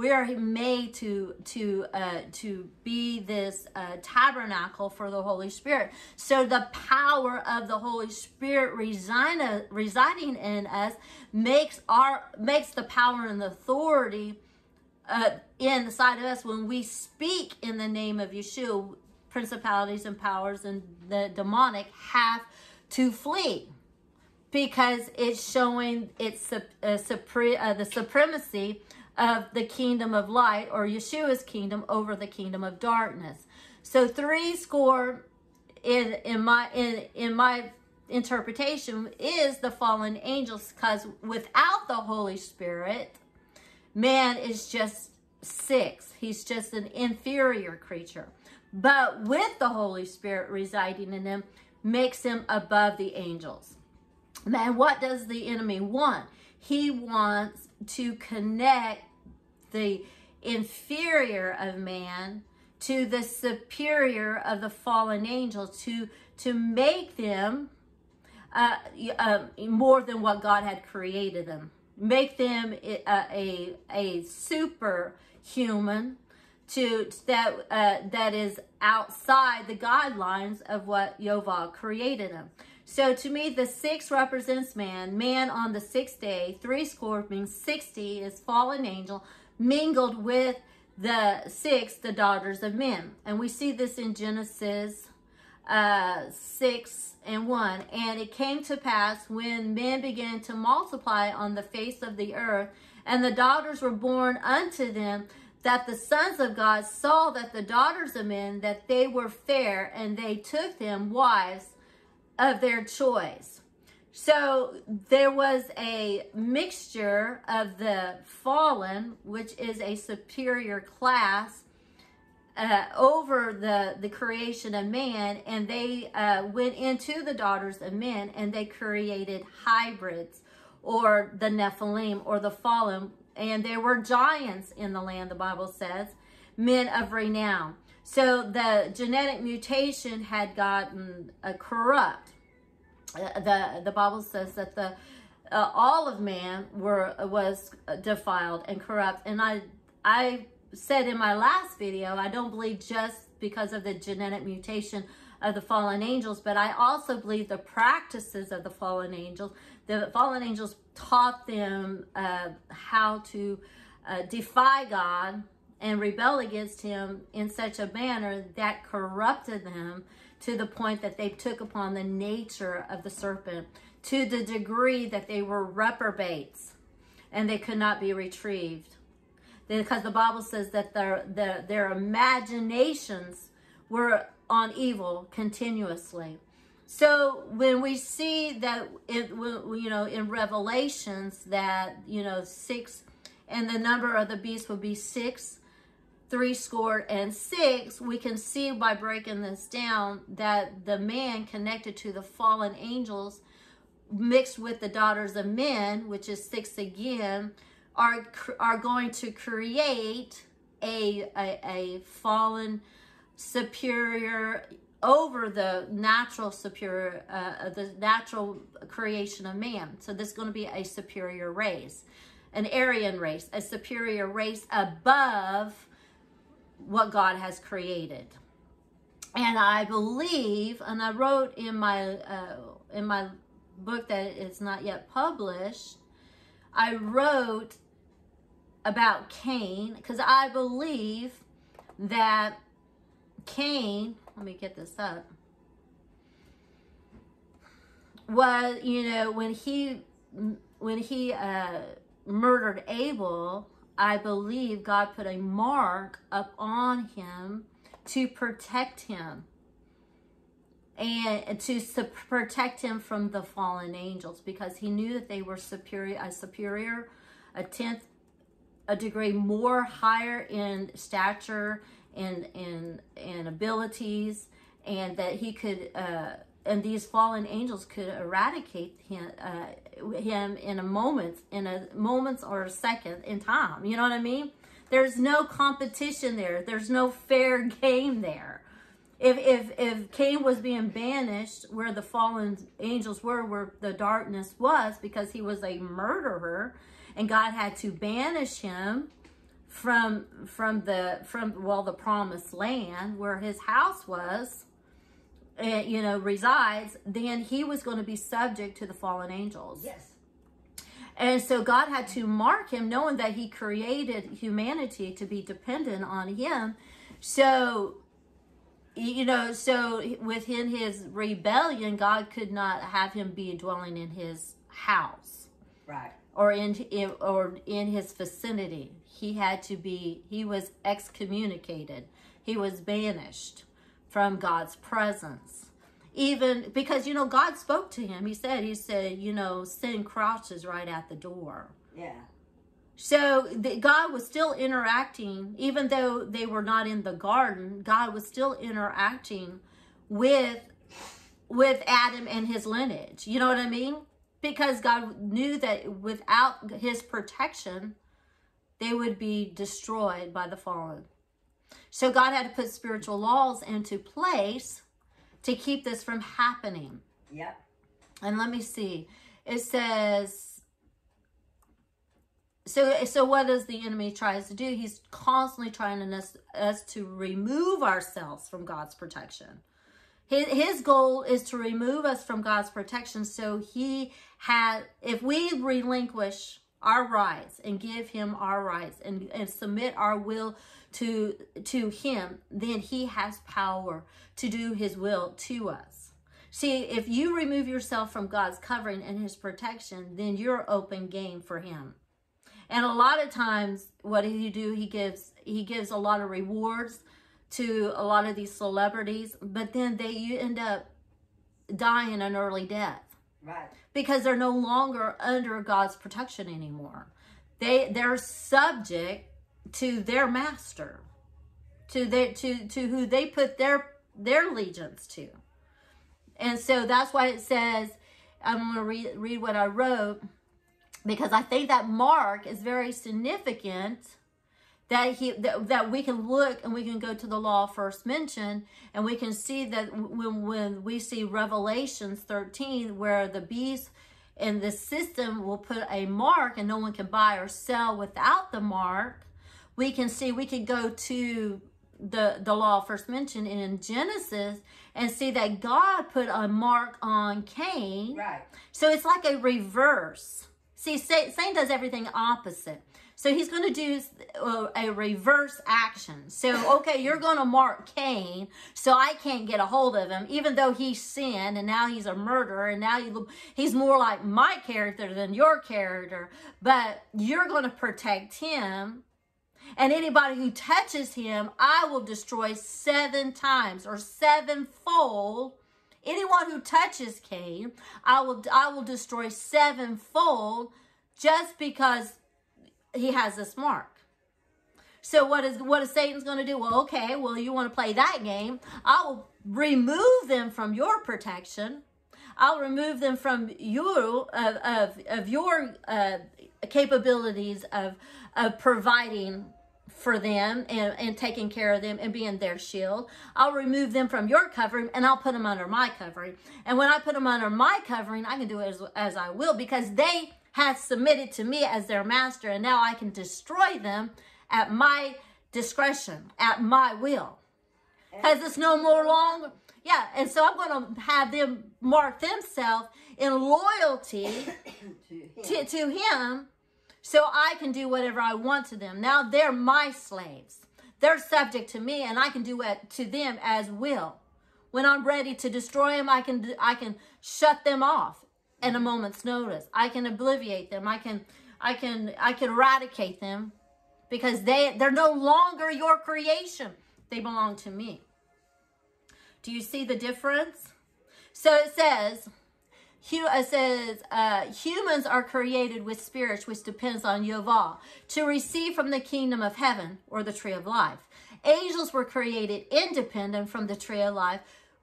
we are made to to uh, to be this uh, tabernacle for the Holy Spirit. So the power of the Holy Spirit resign, residing in us makes our makes the power and the authority uh, inside of us when we speak in the name of Yeshua. Principalities and powers and the demonic have to flee because it's showing its uh, supre- uh, the supremacy of the kingdom of light or Yeshua's kingdom over the kingdom of darkness. So three score in in my in in my interpretation is the fallen angels because without the Holy Spirit, man is just six. He's just an inferior creature. But with the Holy Spirit residing in him makes him above the angels. Man, what does the enemy want? He wants to connect the inferior of man to the superior of the fallen angels to to make them uh, uh, more than what God had created them. Make them a a, a superhuman to that uh, that is outside the guidelines of what Yovah created them. So to me, the six represents man. Man on the sixth day, three score means 60 is fallen angel mingled with the six, the daughters of men. And we see this in Genesis uh, 6 and 1. And it came to pass when men began to multiply on the face of the earth, and the daughters were born unto them, that the sons of God saw that the daughters of men, that they were fair, and they took them wives of their choice. So there was a mixture of the fallen, which is a superior class, uh, over the, the creation of man, and they uh, went into the daughters of men and they created hybrids or the Nephilim or the fallen. And there were giants in the land, the Bible says, men of renown. So the genetic mutation had gotten uh, corrupt. Uh, the the Bible says that the uh, all of man were was defiled and corrupt. And I I said in my last video, I don't believe just because of the genetic mutation of the fallen angels, but I also believe the practices of the fallen angels. The fallen angels taught them uh, how to uh, defy God and rebel against him in such a manner that corrupted them to the point that they took upon the nature of the serpent to the degree that they were reprobates and they could not be retrieved because the bible says that their their, their imaginations were on evil continuously. So when we see that it you know in revelations that you know six and the number of the beast would be six three score and six, we can see by breaking this down that the man connected to the fallen angels mixed with the daughters of men, which is six again, are are going to create a a, a fallen superior over the natural superior uh, the natural creation of man. So this is going to be a superior race, an Aryan race, a superior race above what God has created. And I believe, and I wrote in my uh, in my book that is not yet published, I wrote about Cain because I believe that Cain, let me get this up, was, you know, when he, when he uh, murdered Abel, I believe God put a mark up on him to protect him. And to protect him from the fallen angels because he knew that they were superior, a superior, a tenth, a degree more higher in stature and and and abilities, and that he could. Uh, and these fallen angels could eradicate him, uh, him in a moment, in a moments or a second in time. You know what I mean? There's no competition there. There's no fair game there. If if if Cain was being banished where the fallen angels were, where the darkness was, because he was a murderer, and God had to banish him from from the from well the promised land where his house was uh, you know, resides, then he was going to be subject to the fallen angels. Yes. And so God had to mark him, knowing that he created humanity to be dependent on him. So, you know, so within his rebellion, God could not have him be dwelling in his house. Right. Or in, in or in his vicinity. He had to be, he was excommunicated. He was banished from God's presence. Even because, you know, God spoke to him. He said, He said, you know, sin crouches right at the door. Yeah. So the, God was still interacting, even though they were not in the garden, God was still interacting with with Adam and his lineage. You know what I mean? Because God knew that without his protection, they would be destroyed by the fallen. So God had to put spiritual laws into place to keep this from happening. Yep. And let me see. It says so so what does the enemy tries to do? He's constantly trying to us, us to remove ourselves from God's protection. His, his goal is to remove us from God's protection so he had if we relinquish our rights and give him our rights and, and submit our will to to him then he has power to do his will to us. See if you remove yourself from god's covering and his protection then you're open game for him. And a lot of times what he do? He gives he gives a lot of rewards to a lot of these celebrities but then they you end up dying an early death right because they're no longer under god's protection anymore they they're subject to their master, to their to to who they put their their allegiance to. And so that's why it says, I'm going to read, read what I wrote. because I think that mark is very significant that he that, that we can look and we can go to the law first mention and we can see that when when we see revelations 13 where the beast and the system will put a mark and no one can buy or sell without the mark we can see we could go to the the law first mentioned in genesis and see that god put a mark on cain. Right. so it's like a reverse. See satan does everything opposite so he's going to do uh, a reverse action. So, okay, you're going to mark Cain, so I can't get a hold of him, even though he sinned and now he's a murderer and now he's more like my character than your character. But you're going to protect him. And anybody who touches him, I will destroy seven times or sevenfold. Anyone who touches Cain, I will I will destroy sevenfold just because he has this mark. So what is what is Satan's going to do? Well, okay, well you want to play that game? I will remove them from your protection. I'll remove them from you of of, of your uh, capabilities of of providing for them and, and taking care of them and being their shield. I'll remove them from your covering and I'll put them under my covering. And when I put them under my covering, I can do it as, as I will because they has submitted to me as their master, and now I can destroy them at my discretion, at my will. Because it's no more longer. Yeah, and so I'm going to have them mark themselves in loyalty to, him. to, to him so I can do whatever I want to them. Now they're my slaves. They're subject to me and I can do it to them as will. When I'm ready to destroy them, I can I can shut them off in a moment's notice. I can obliviate them. I can I can I can eradicate them because they they're no longer your creation. They belong to me. Do you see the difference? So it says it says uh, humans are created with spirits which depends on Yahweh to receive from the kingdom of heaven or the tree of life. Angels were created independent from the tree of life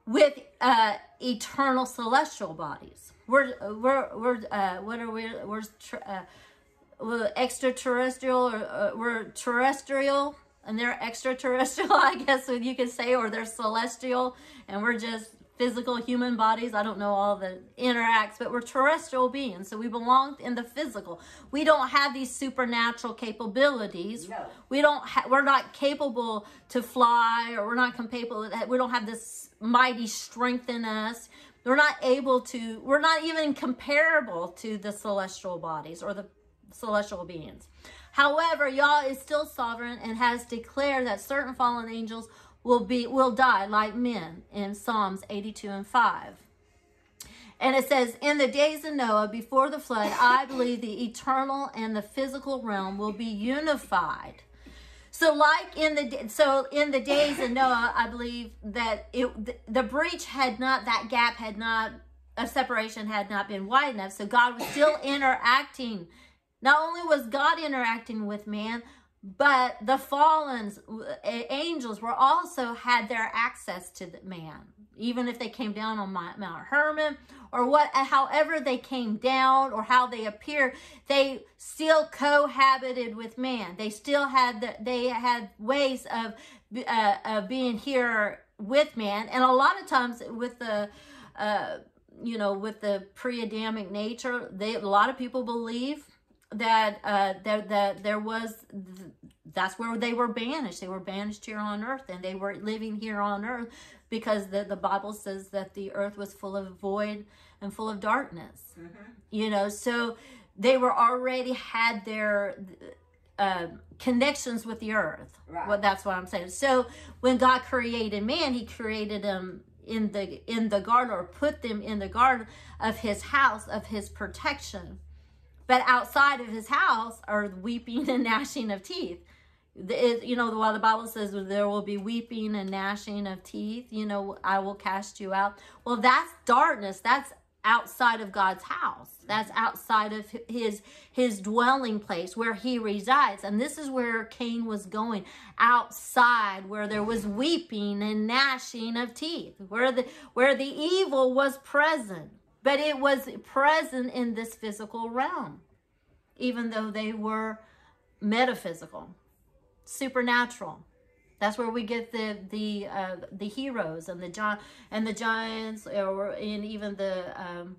with uh, eternal celestial bodies. We're we're we're uh, what are we? We're uh, we're extraterrestrial or uh, we're terrestrial and they're extraterrestrial, I guess you could say, or they're celestial, and we're just physical human bodies. I don't know all the interacts, but we're terrestrial beings, so we belong in the physical. We don't have these supernatural capabilities. No. We don't. Ha- we're not capable to fly, or we're not capable. That we don't have this mighty strength in us. We're not able to, we're not even comparable to the celestial bodies or the celestial beings. However, Yah is still sovereign and has declared that certain fallen angels will be will die like men in Psalms 82 and 5. And it says, In the days of Noah, before the flood, I believe the eternal and the physical realm will be unified. So, like in the so in the days of Noah, I believe that it the, the breach had not that gap had not a separation had not been wide enough. So God was still interacting. Not only was God interacting with man, but the fallen angels were also had their access to the man, even if they came down on Mount Hermon or what, however they came down or how they appear, they still cohabited with man. They still had the, they had ways of uh, of being here with man, and a lot of times with the uh, you know with the pre-Adamic nature, they a lot of people believe that uh, that that there was that's where they were banished. They were banished here on earth, and they were living here on earth because the, the Bible says that the earth was full of void and full of darkness. Mm-hmm. You know, so they were already had their uh, connections with the earth. Right. Well, that's what I'm saying. So when God created man, He created them in the in the garden or put them in the garden of His house of His protection. But outside of His house are weeping and gnashing of teeth it, you know, while the Bible says there will be weeping and gnashing of teeth, you know, I will cast you out. Well, that's darkness. That's outside of God's house. That's outside of his his dwelling place where he resides. And this is where Cain was going, outside where there was weeping and gnashing of teeth, where the where the evil was present. But it was present in this physical realm. even though they were metaphysical, supernatural. That's where we get the the uh, the heroes and the gi- and the giants, or and even the um,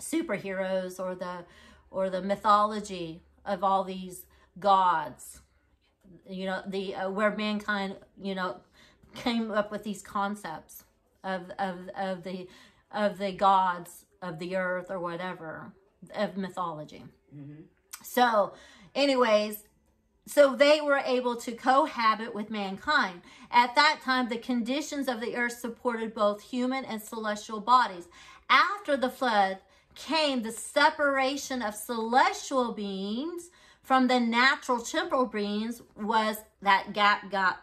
superheroes, or the or the mythology of all these gods. You know, the uh, where mankind, you know, came up with these concepts of of of the of the gods of the earth or whatever of mythology. So, anyways, so they were able to cohabit with mankind. At that time, the conditions of the earth supported both human and celestial bodies. After the flood came the separation of celestial beings from the natural temporal beings was that gap got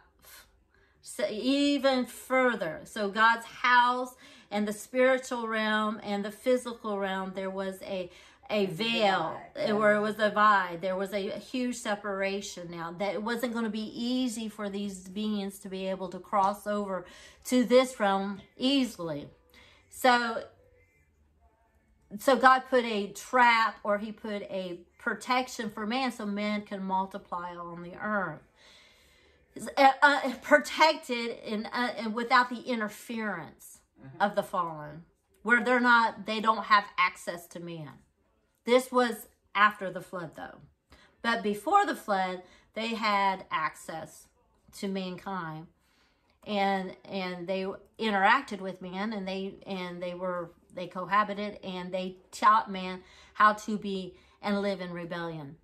so even further. So God's house and the spiritual realm and the physical realm, there was a a veil divide, uh, where it was a divide. There was a, huge separation now that it wasn't going to be easy for these beings to be able to cross over to this realm easily. So so God put a trap or he put a protection for man so man can multiply on the earth. Uh, uh, protected and, uh, and without the interference of the fallen, where they're not, they don't have access to man. This was after the flood, though. But before the flood, they had access to mankind, and and they interacted with man, and they and they were they cohabited, and they taught man how to be and live in rebellion.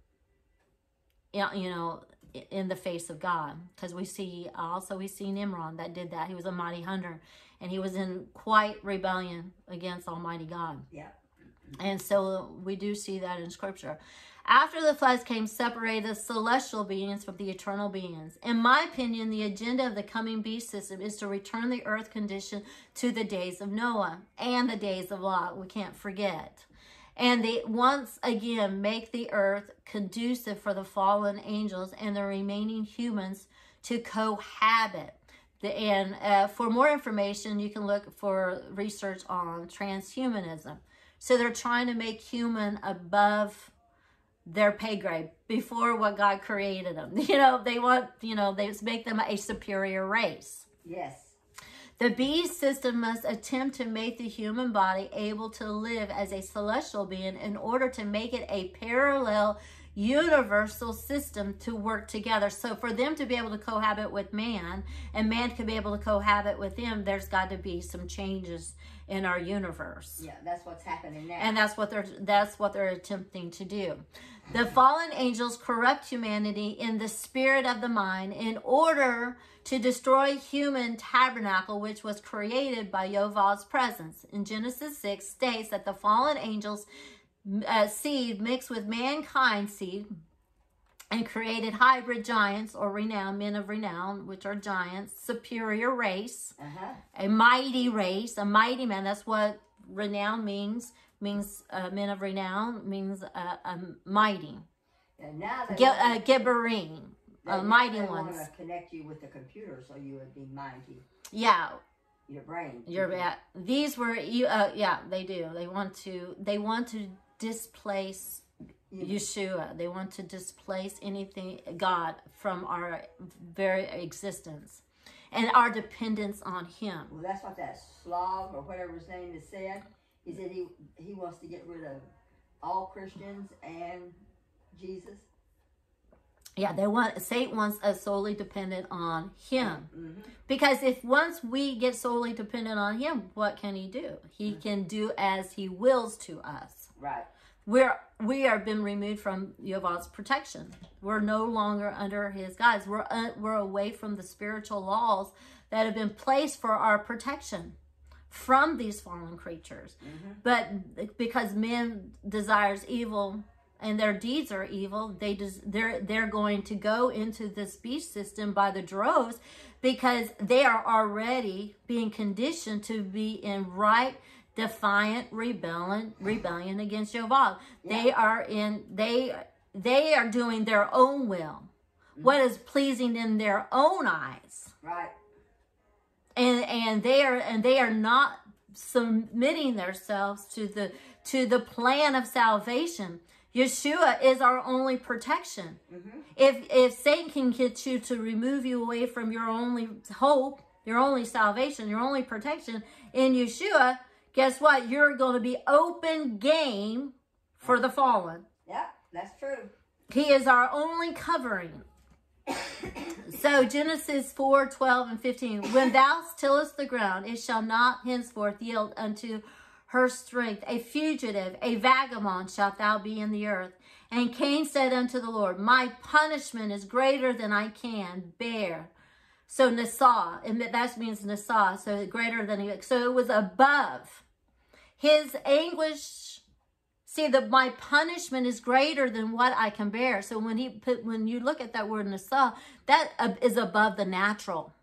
You know, in the face of God, because we see also we see Nimrod that did that. He was a mighty hunter, and he was in quite rebellion against Almighty God. Yeah. And so we do see that in scripture. After the floods came separated the celestial beings from the eternal beings. In my opinion, the agenda of the coming beast system is to return the earth condition to the days of Noah and the days of Lot. We can't forget. And they once again make the earth conducive for the fallen angels and the remaining humans to cohabit. The, and uh, for more information, you can look for research on transhumanism. So they're trying to make human above their pay grade before what God created them. You know, they want, you know, they make them a superior race. Yes. The beast system must attempt to make the human body able to live as a celestial being in order to make it a parallel universal system to work together. So for them to be able to cohabit with man and man to be able to cohabit with them, there's got to be some changes in our universe. Yeah, that's what's happening now. And that's what they're that's what they're attempting to do. The fallen angels corrupt humanity in the spirit of the mind in order to destroy human tabernacle which was created by Yovah's presence. In Genesis 6 states that the fallen angels uh, seed mixed with mankind seed and created hybrid giants or renown men of renown which are giants superior race uh-huh. a mighty race a mighty man that's what renown means means uh, men of renown means uh, um, mighty And now want- uh, gibborim uh, mighty ones want to connect you with the computer so you would be mighty. yeah Your brain. You're at these were you. Uh, yeah, they do. They want to. They want to displace You- Yeshua. They want to displace anything God from our very existence and our dependence on Him. Well, that's what that Slav or whatever his name is said. He said he he wants to get rid of all Christians and Jesus. Yeah, they want Satan wants us solely dependent on Him. Mm-hmm. Because if once we get solely dependent on Him, what can He do? He can do as He wills to us. Right. we're we are been removed from Yovah's protection. We're no longer under his guides. We're uh, we're away from the spiritual laws that have been placed for our protection from these fallen creatures. But because men desires evil and their deeds are evil, they des- they're they're going to go into this beast system by the droves because they are already being conditioned to be in right defiant rebellion rebellion against Yovah. They are in they they are doing their own will. What is pleasing in their own eyes. Right. And and they are and they are not submitting themselves to the to the plan of salvation. Yeshua is our only protection. Mm-hmm. If if Satan can get you to remove you away from your only hope, your only salvation, your only protection in Yeshua, guess what? You're going to be open game for the fallen. Yeah, that's true. He is our only covering. so Genesis 4, 12 and 15. When thou tillest the ground, it shall not henceforth yield unto her strength. A fugitive, a vagabond shalt thou be in the earth. And Cain said unto the Lord, My punishment is greater than I can bear. So Nasa, and that means Nasa, so greater than he, so it was above. His anguish, see that my punishment is greater than what I can bear. So when he put, when you look at that word Nasa, that is above the natural.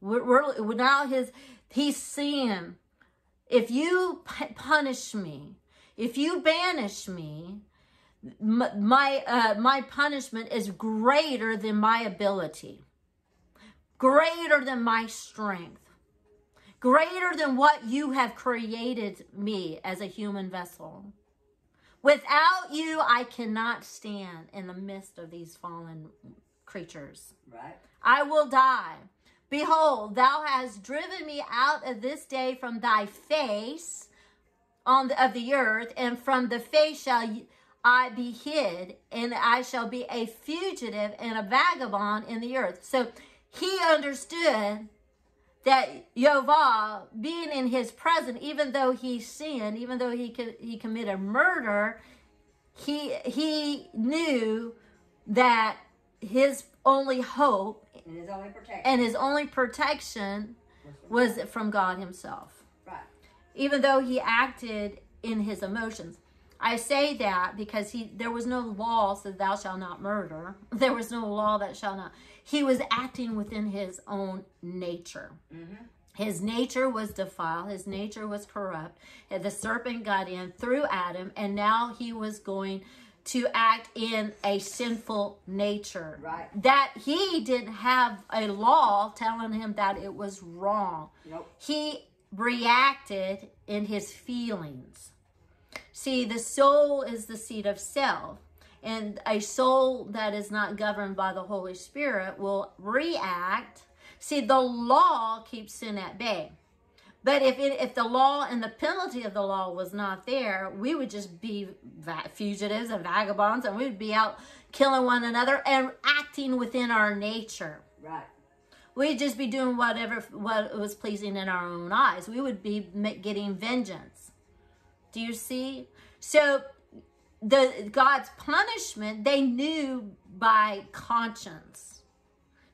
We're, we're now his, he's seeing if you punish me, if you banish me, my uh, my punishment is greater than my ability, greater than my strength, greater than what you have created me as a human vessel. Without you, I cannot stand in the midst of these fallen creatures. Right. I will die. Behold, thou hast driven me out of this day from thy face on the, of the earth, and from the face shall I be hid, and I shall be a fugitive and a vagabond in the earth. So he understood that Yovah, being in his presence, even though he sinned, even though he he committed murder, he he knew that his only hope and his only protection. And his only protection was from God himself. Right. Even though he acted in his emotions. I say that because he there was no law said thou shalt not murder. There was no law that shall not. He was acting within his own nature. Mm-hmm. His nature was defiled. His nature was corrupt. The serpent got in through Adam, and now he was going to act in a sinful nature. Right. That he didn't have a law telling him that it was wrong. Nope. He reacted in his feelings. See, the soul is the seat of self. And a soul that is not governed by the Holy Spirit will react. See, the law keeps sin at bay. But if it, if the law and the penalty of the law was not there, we would just be fugitives and vagabonds, and we would be out killing one another and acting within our nature. Right. We'd just be doing whatever what was pleasing in our own eyes. We would be getting vengeance. Do you see? So the God's punishment they knew by conscience.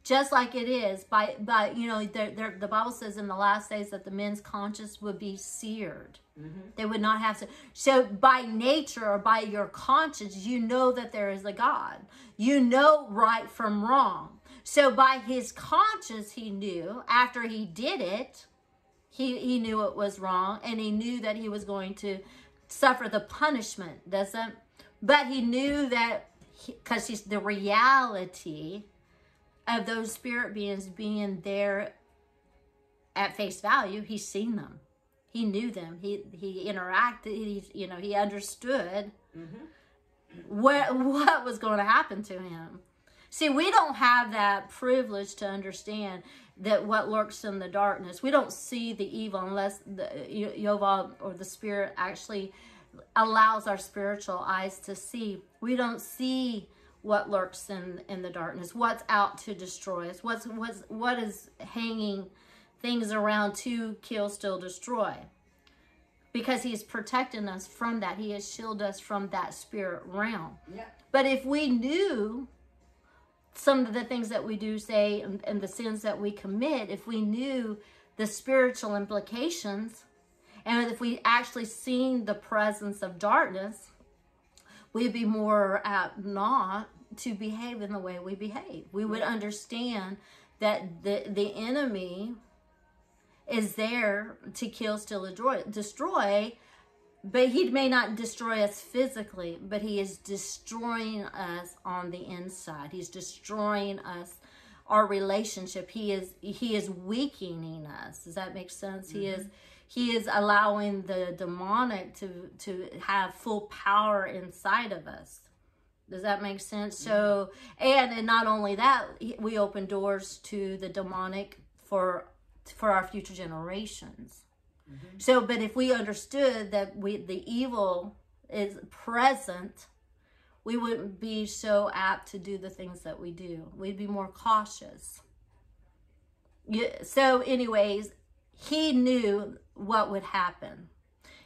Just like it is by by you know they're, they're, the bible says in the last days that the men's conscience would be seared. Mm-hmm. they would not have to so by nature or by your conscience you know that there is a god. You know right from wrong. So by his conscience he knew after he did it he he knew it was wrong and he knew that he was going to suffer the punishment doesn't but he knew that because he's the reality of those spirit beings being there at face value, he's seen them. He knew them. He he interacted. He you know he understood mm-hmm. what what was going to happen to him. See, we don't have that privilege to understand that what lurks in the darkness. We don't see the evil unless the Yovah or the Spirit actually allows our spiritual eyes to see. We don't see what lurks in in the darkness what's out to destroy us what's what's what is hanging things around to kill still destroy because he's protecting us from that he has shielded us from that spirit realm yeah. but if we knew some of the things that we do say and, and the sins that we commit if we knew the spiritual implications and if we actually seen the presence of darkness we'd be more apt not to behave in the way we behave. We would understand that the the enemy is there to kill, steal, destroy, destroy but he may not destroy us physically, but he is destroying us on the inside. He's destroying us our relationship. He is he is weakening us. Does that make sense? Mm-hmm. He is he is allowing the demonic to to have full power inside of us. Does that make sense? So, and and not only that, we open doors to the demonic for for our future generations. So, but if we understood that we the evil is present, we wouldn't be so apt to do the things that we do. We'd be more cautious. Yeah, so, anyways, he knew what would happen.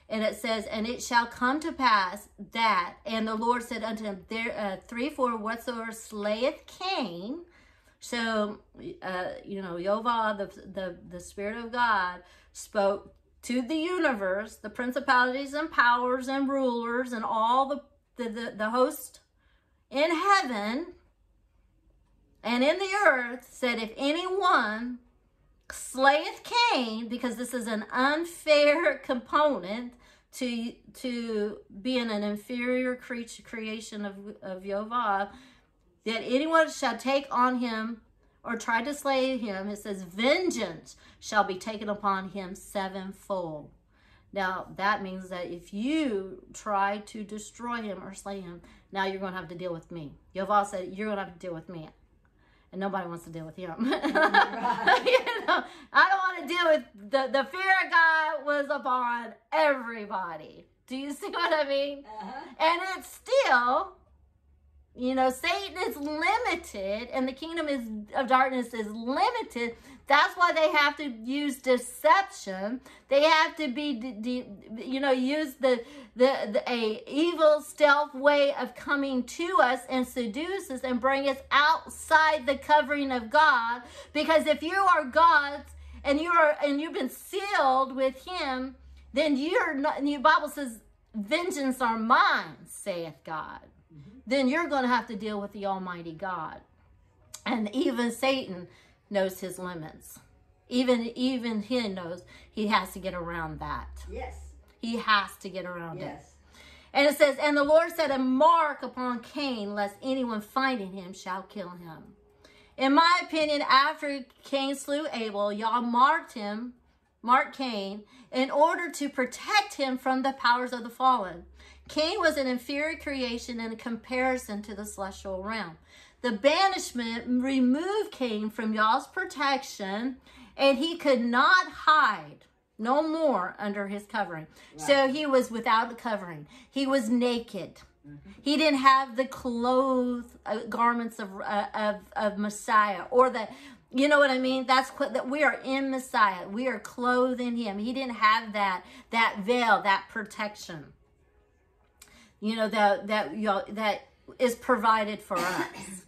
And it says, and it shall come to pass that, and the Lord said unto him, there, uh, 3 4, whatsoever slayeth Cain. So, uh, you know, Yovah, the, the, the Spirit of God, spoke to the universe, the principalities and powers and rulers and all the, the, the, the host in heaven and in the earth, said, if anyone slayeth Cain, because this is an unfair component to to being an inferior creature creation of, of Yovah, that anyone shall take on him or tried to slay him, it says, vengeance shall be taken upon him sevenfold. Now, that means that if you try to destroy him or slay him, now you're going to have to deal with me. Yovah said, you're going to have to deal with me and nobody wants to deal with him. you know, I don't want to deal with the the fear of God was upon everybody. Do you see what I mean? Uh-huh. And it's still, you know, Satan is limited, and the kingdom is of darkness is limited. That's why they have to use deception. They have to be, de- de- you know, use the, the the a evil stealth way of coming to us and seduce us and bring us outside the covering of God. Because if you are God's and you are and you've been sealed with Him, then you're not. And the Bible says, "Vengeance are mine," saith God. Then you're going to have to deal with the Almighty God, and even Satan knows his limits. Even even he knows he has to get around that. Yes. He has to get around it. Yes. And it says, And the Lord set a mark upon Cain, lest anyone finding him shall kill him. In my opinion, after Cain slew Abel, Yah marked him, marked Cain, in order to protect him from the powers of the fallen. Cain was an inferior creation in comparison to the celestial realm. The banishment removed Cain from Yah's protection, and he could not hide no more under his covering. So he was without a covering. He was naked. He didn't have the clothes, uh, garments of, uh, of of Messiah, or the, you know what I mean. That's what that we are in Messiah. We are clothed in Him. He didn't have that that veil, that protection. You know that that you know, that is provided for us.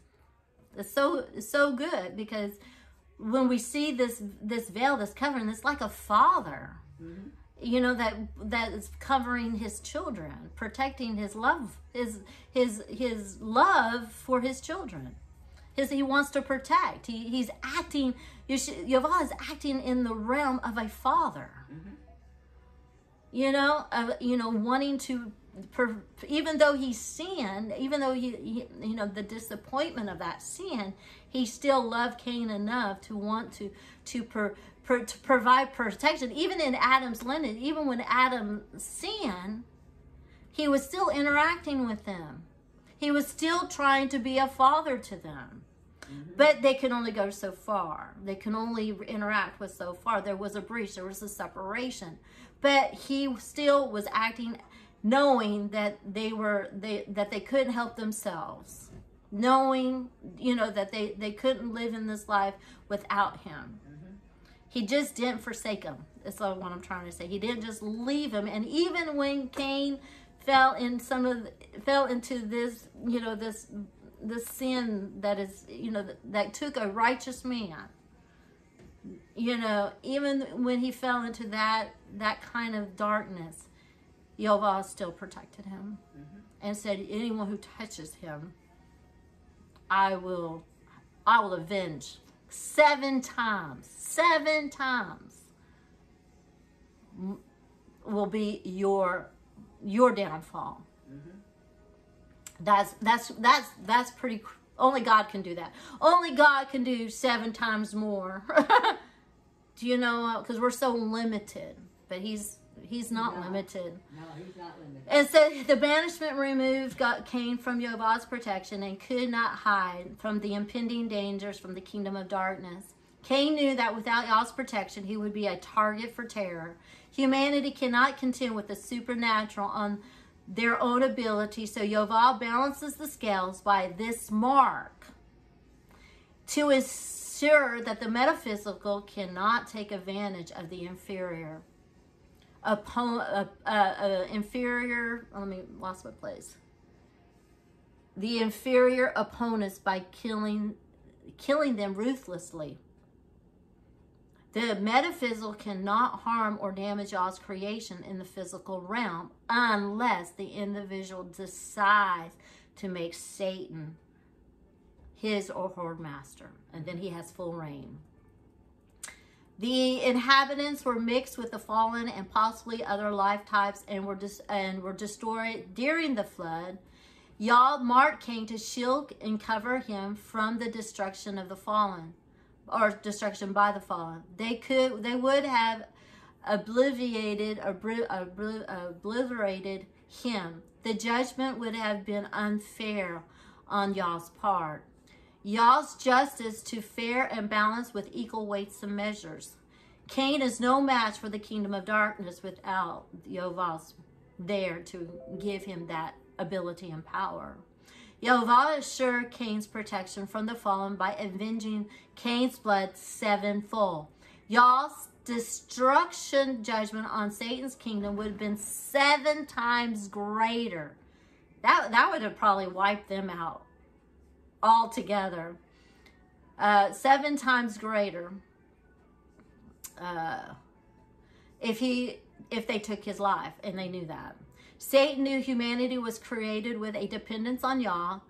It's so so good because when we see this this veil, this covering, it's like a father. You know that that is covering his children, protecting his love, his his his love for his children. His he wants to protect. He he's acting. Yovah is acting in the realm of a father. You know, uh, you know, wanting to even though he sinned, even though he, he, you know, the disappointment of that sin, he still loved Cain enough to want to to, per, per, to provide protection. Even in Adam's lineage, even when Adam sinned, he was still interacting with them. He was still trying to be a father to them. Mm-hmm. But they can only go so far. They can only interact with so far. There was a breach, there was a separation. But he still was acting knowing that they were they that they couldn't help themselves. Knowing, you know, that they they couldn't live in this life without him. Mm-hmm. He just didn't forsake them That's all what I'm trying to say. He didn't just leave him. And even when Cain fell in some of the, fell into this, you know, this this sin that is, you know, that, that took a righteous man. You know, even when he fell into that that kind of darkness, Yovah still protected him mm-hmm. and said, "Anyone who touches him, I will, I will avenge seven times. Seven times will be your your downfall." Mm-hmm. That's that's that's that's pretty. cr- Only God can do that. Only God can do seven times more. do you know? Because we're so limited. but he's he's not No. limited. No, he's not limited. And so the banishment removed got Cain from Jehovah's protection and could not hide from the impending dangers from the kingdom of darkness. Cain knew that without Yah's protection, he would be a target for terror. Humanity cannot contend with the supernatural on their own ability, so Jehovah balances the scales by this mark to ensure that the metaphysical cannot take advantage of the inferior oppo- uh, uh, uh, inferior let me lost my place the inferior opponents by killing killing them ruthlessly the metaphysical cannot harm or damage God's creation in the physical realm unless the individual decides to make Satan his or her master, and then he has full reign. The inhabitants were mixed with the fallen and possibly other life types and were dis- and were destroyed during the flood. Yah marked Cain to shield and cover him from the destruction of the fallen, or destruction by the fallen. They could they would have obliterated obri- obli- obliterated him. The judgment would have been unfair on Yah's part. Yah's justice to fair and balanced with equal weights and measures. Cain is no match for the kingdom of darkness without Jehovah's there to give him that ability and power. Jehovah assured Cain's protection from the fallen by avenging Cain's blood sevenfold. Yah's destruction judgment on Satan's kingdom would have been seven times greater. That, that would have probably wiped them out altogether. Uh, seven times greater. Uh, if he if they took his life and they knew that. Satan knew humanity was created with a dependence on Yah,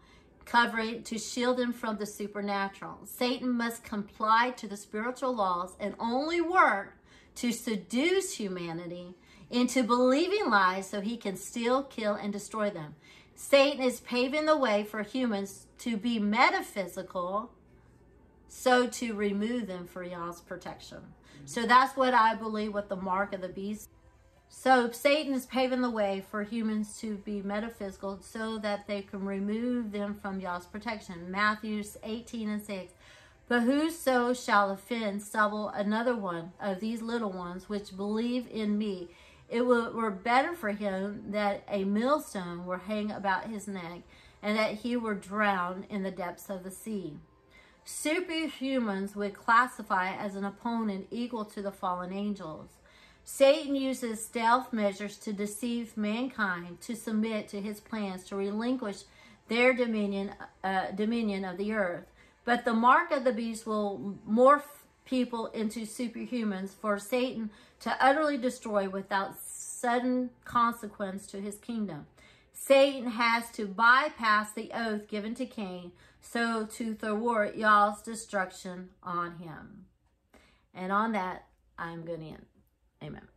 covering to shield them from the supernatural. Satan must comply to the spiritual laws and only work to seduce humanity into believing lies so he can steal, kill, and destroy them. Satan is paving the way for humans to be metaphysical, so to remove them for Yah's protection. So that's what I believe with the mark of the beast. So Satan is paving the way for humans to be metaphysical so that they can remove them from Yah's protection. Matthew 18 and 6. But whoso shall offend stubble another one of these little ones which believe in me, it were, better for him that a millstone were hang about his neck, and that he were drowned in the depths of the sea. Superhumans would classify as an opponent equal to the fallen angels. Satan uses stealth measures to deceive mankind to submit to his plans to relinquish their dominion, uh, dominion of the earth. But the mark of the beast will morph people into superhumans for Satan to utterly destroy without sudden consequence to his kingdom. Satan has to bypass the oath given to Cain so to thwart Yah's destruction on him. And on that, I'm going to end. Amen.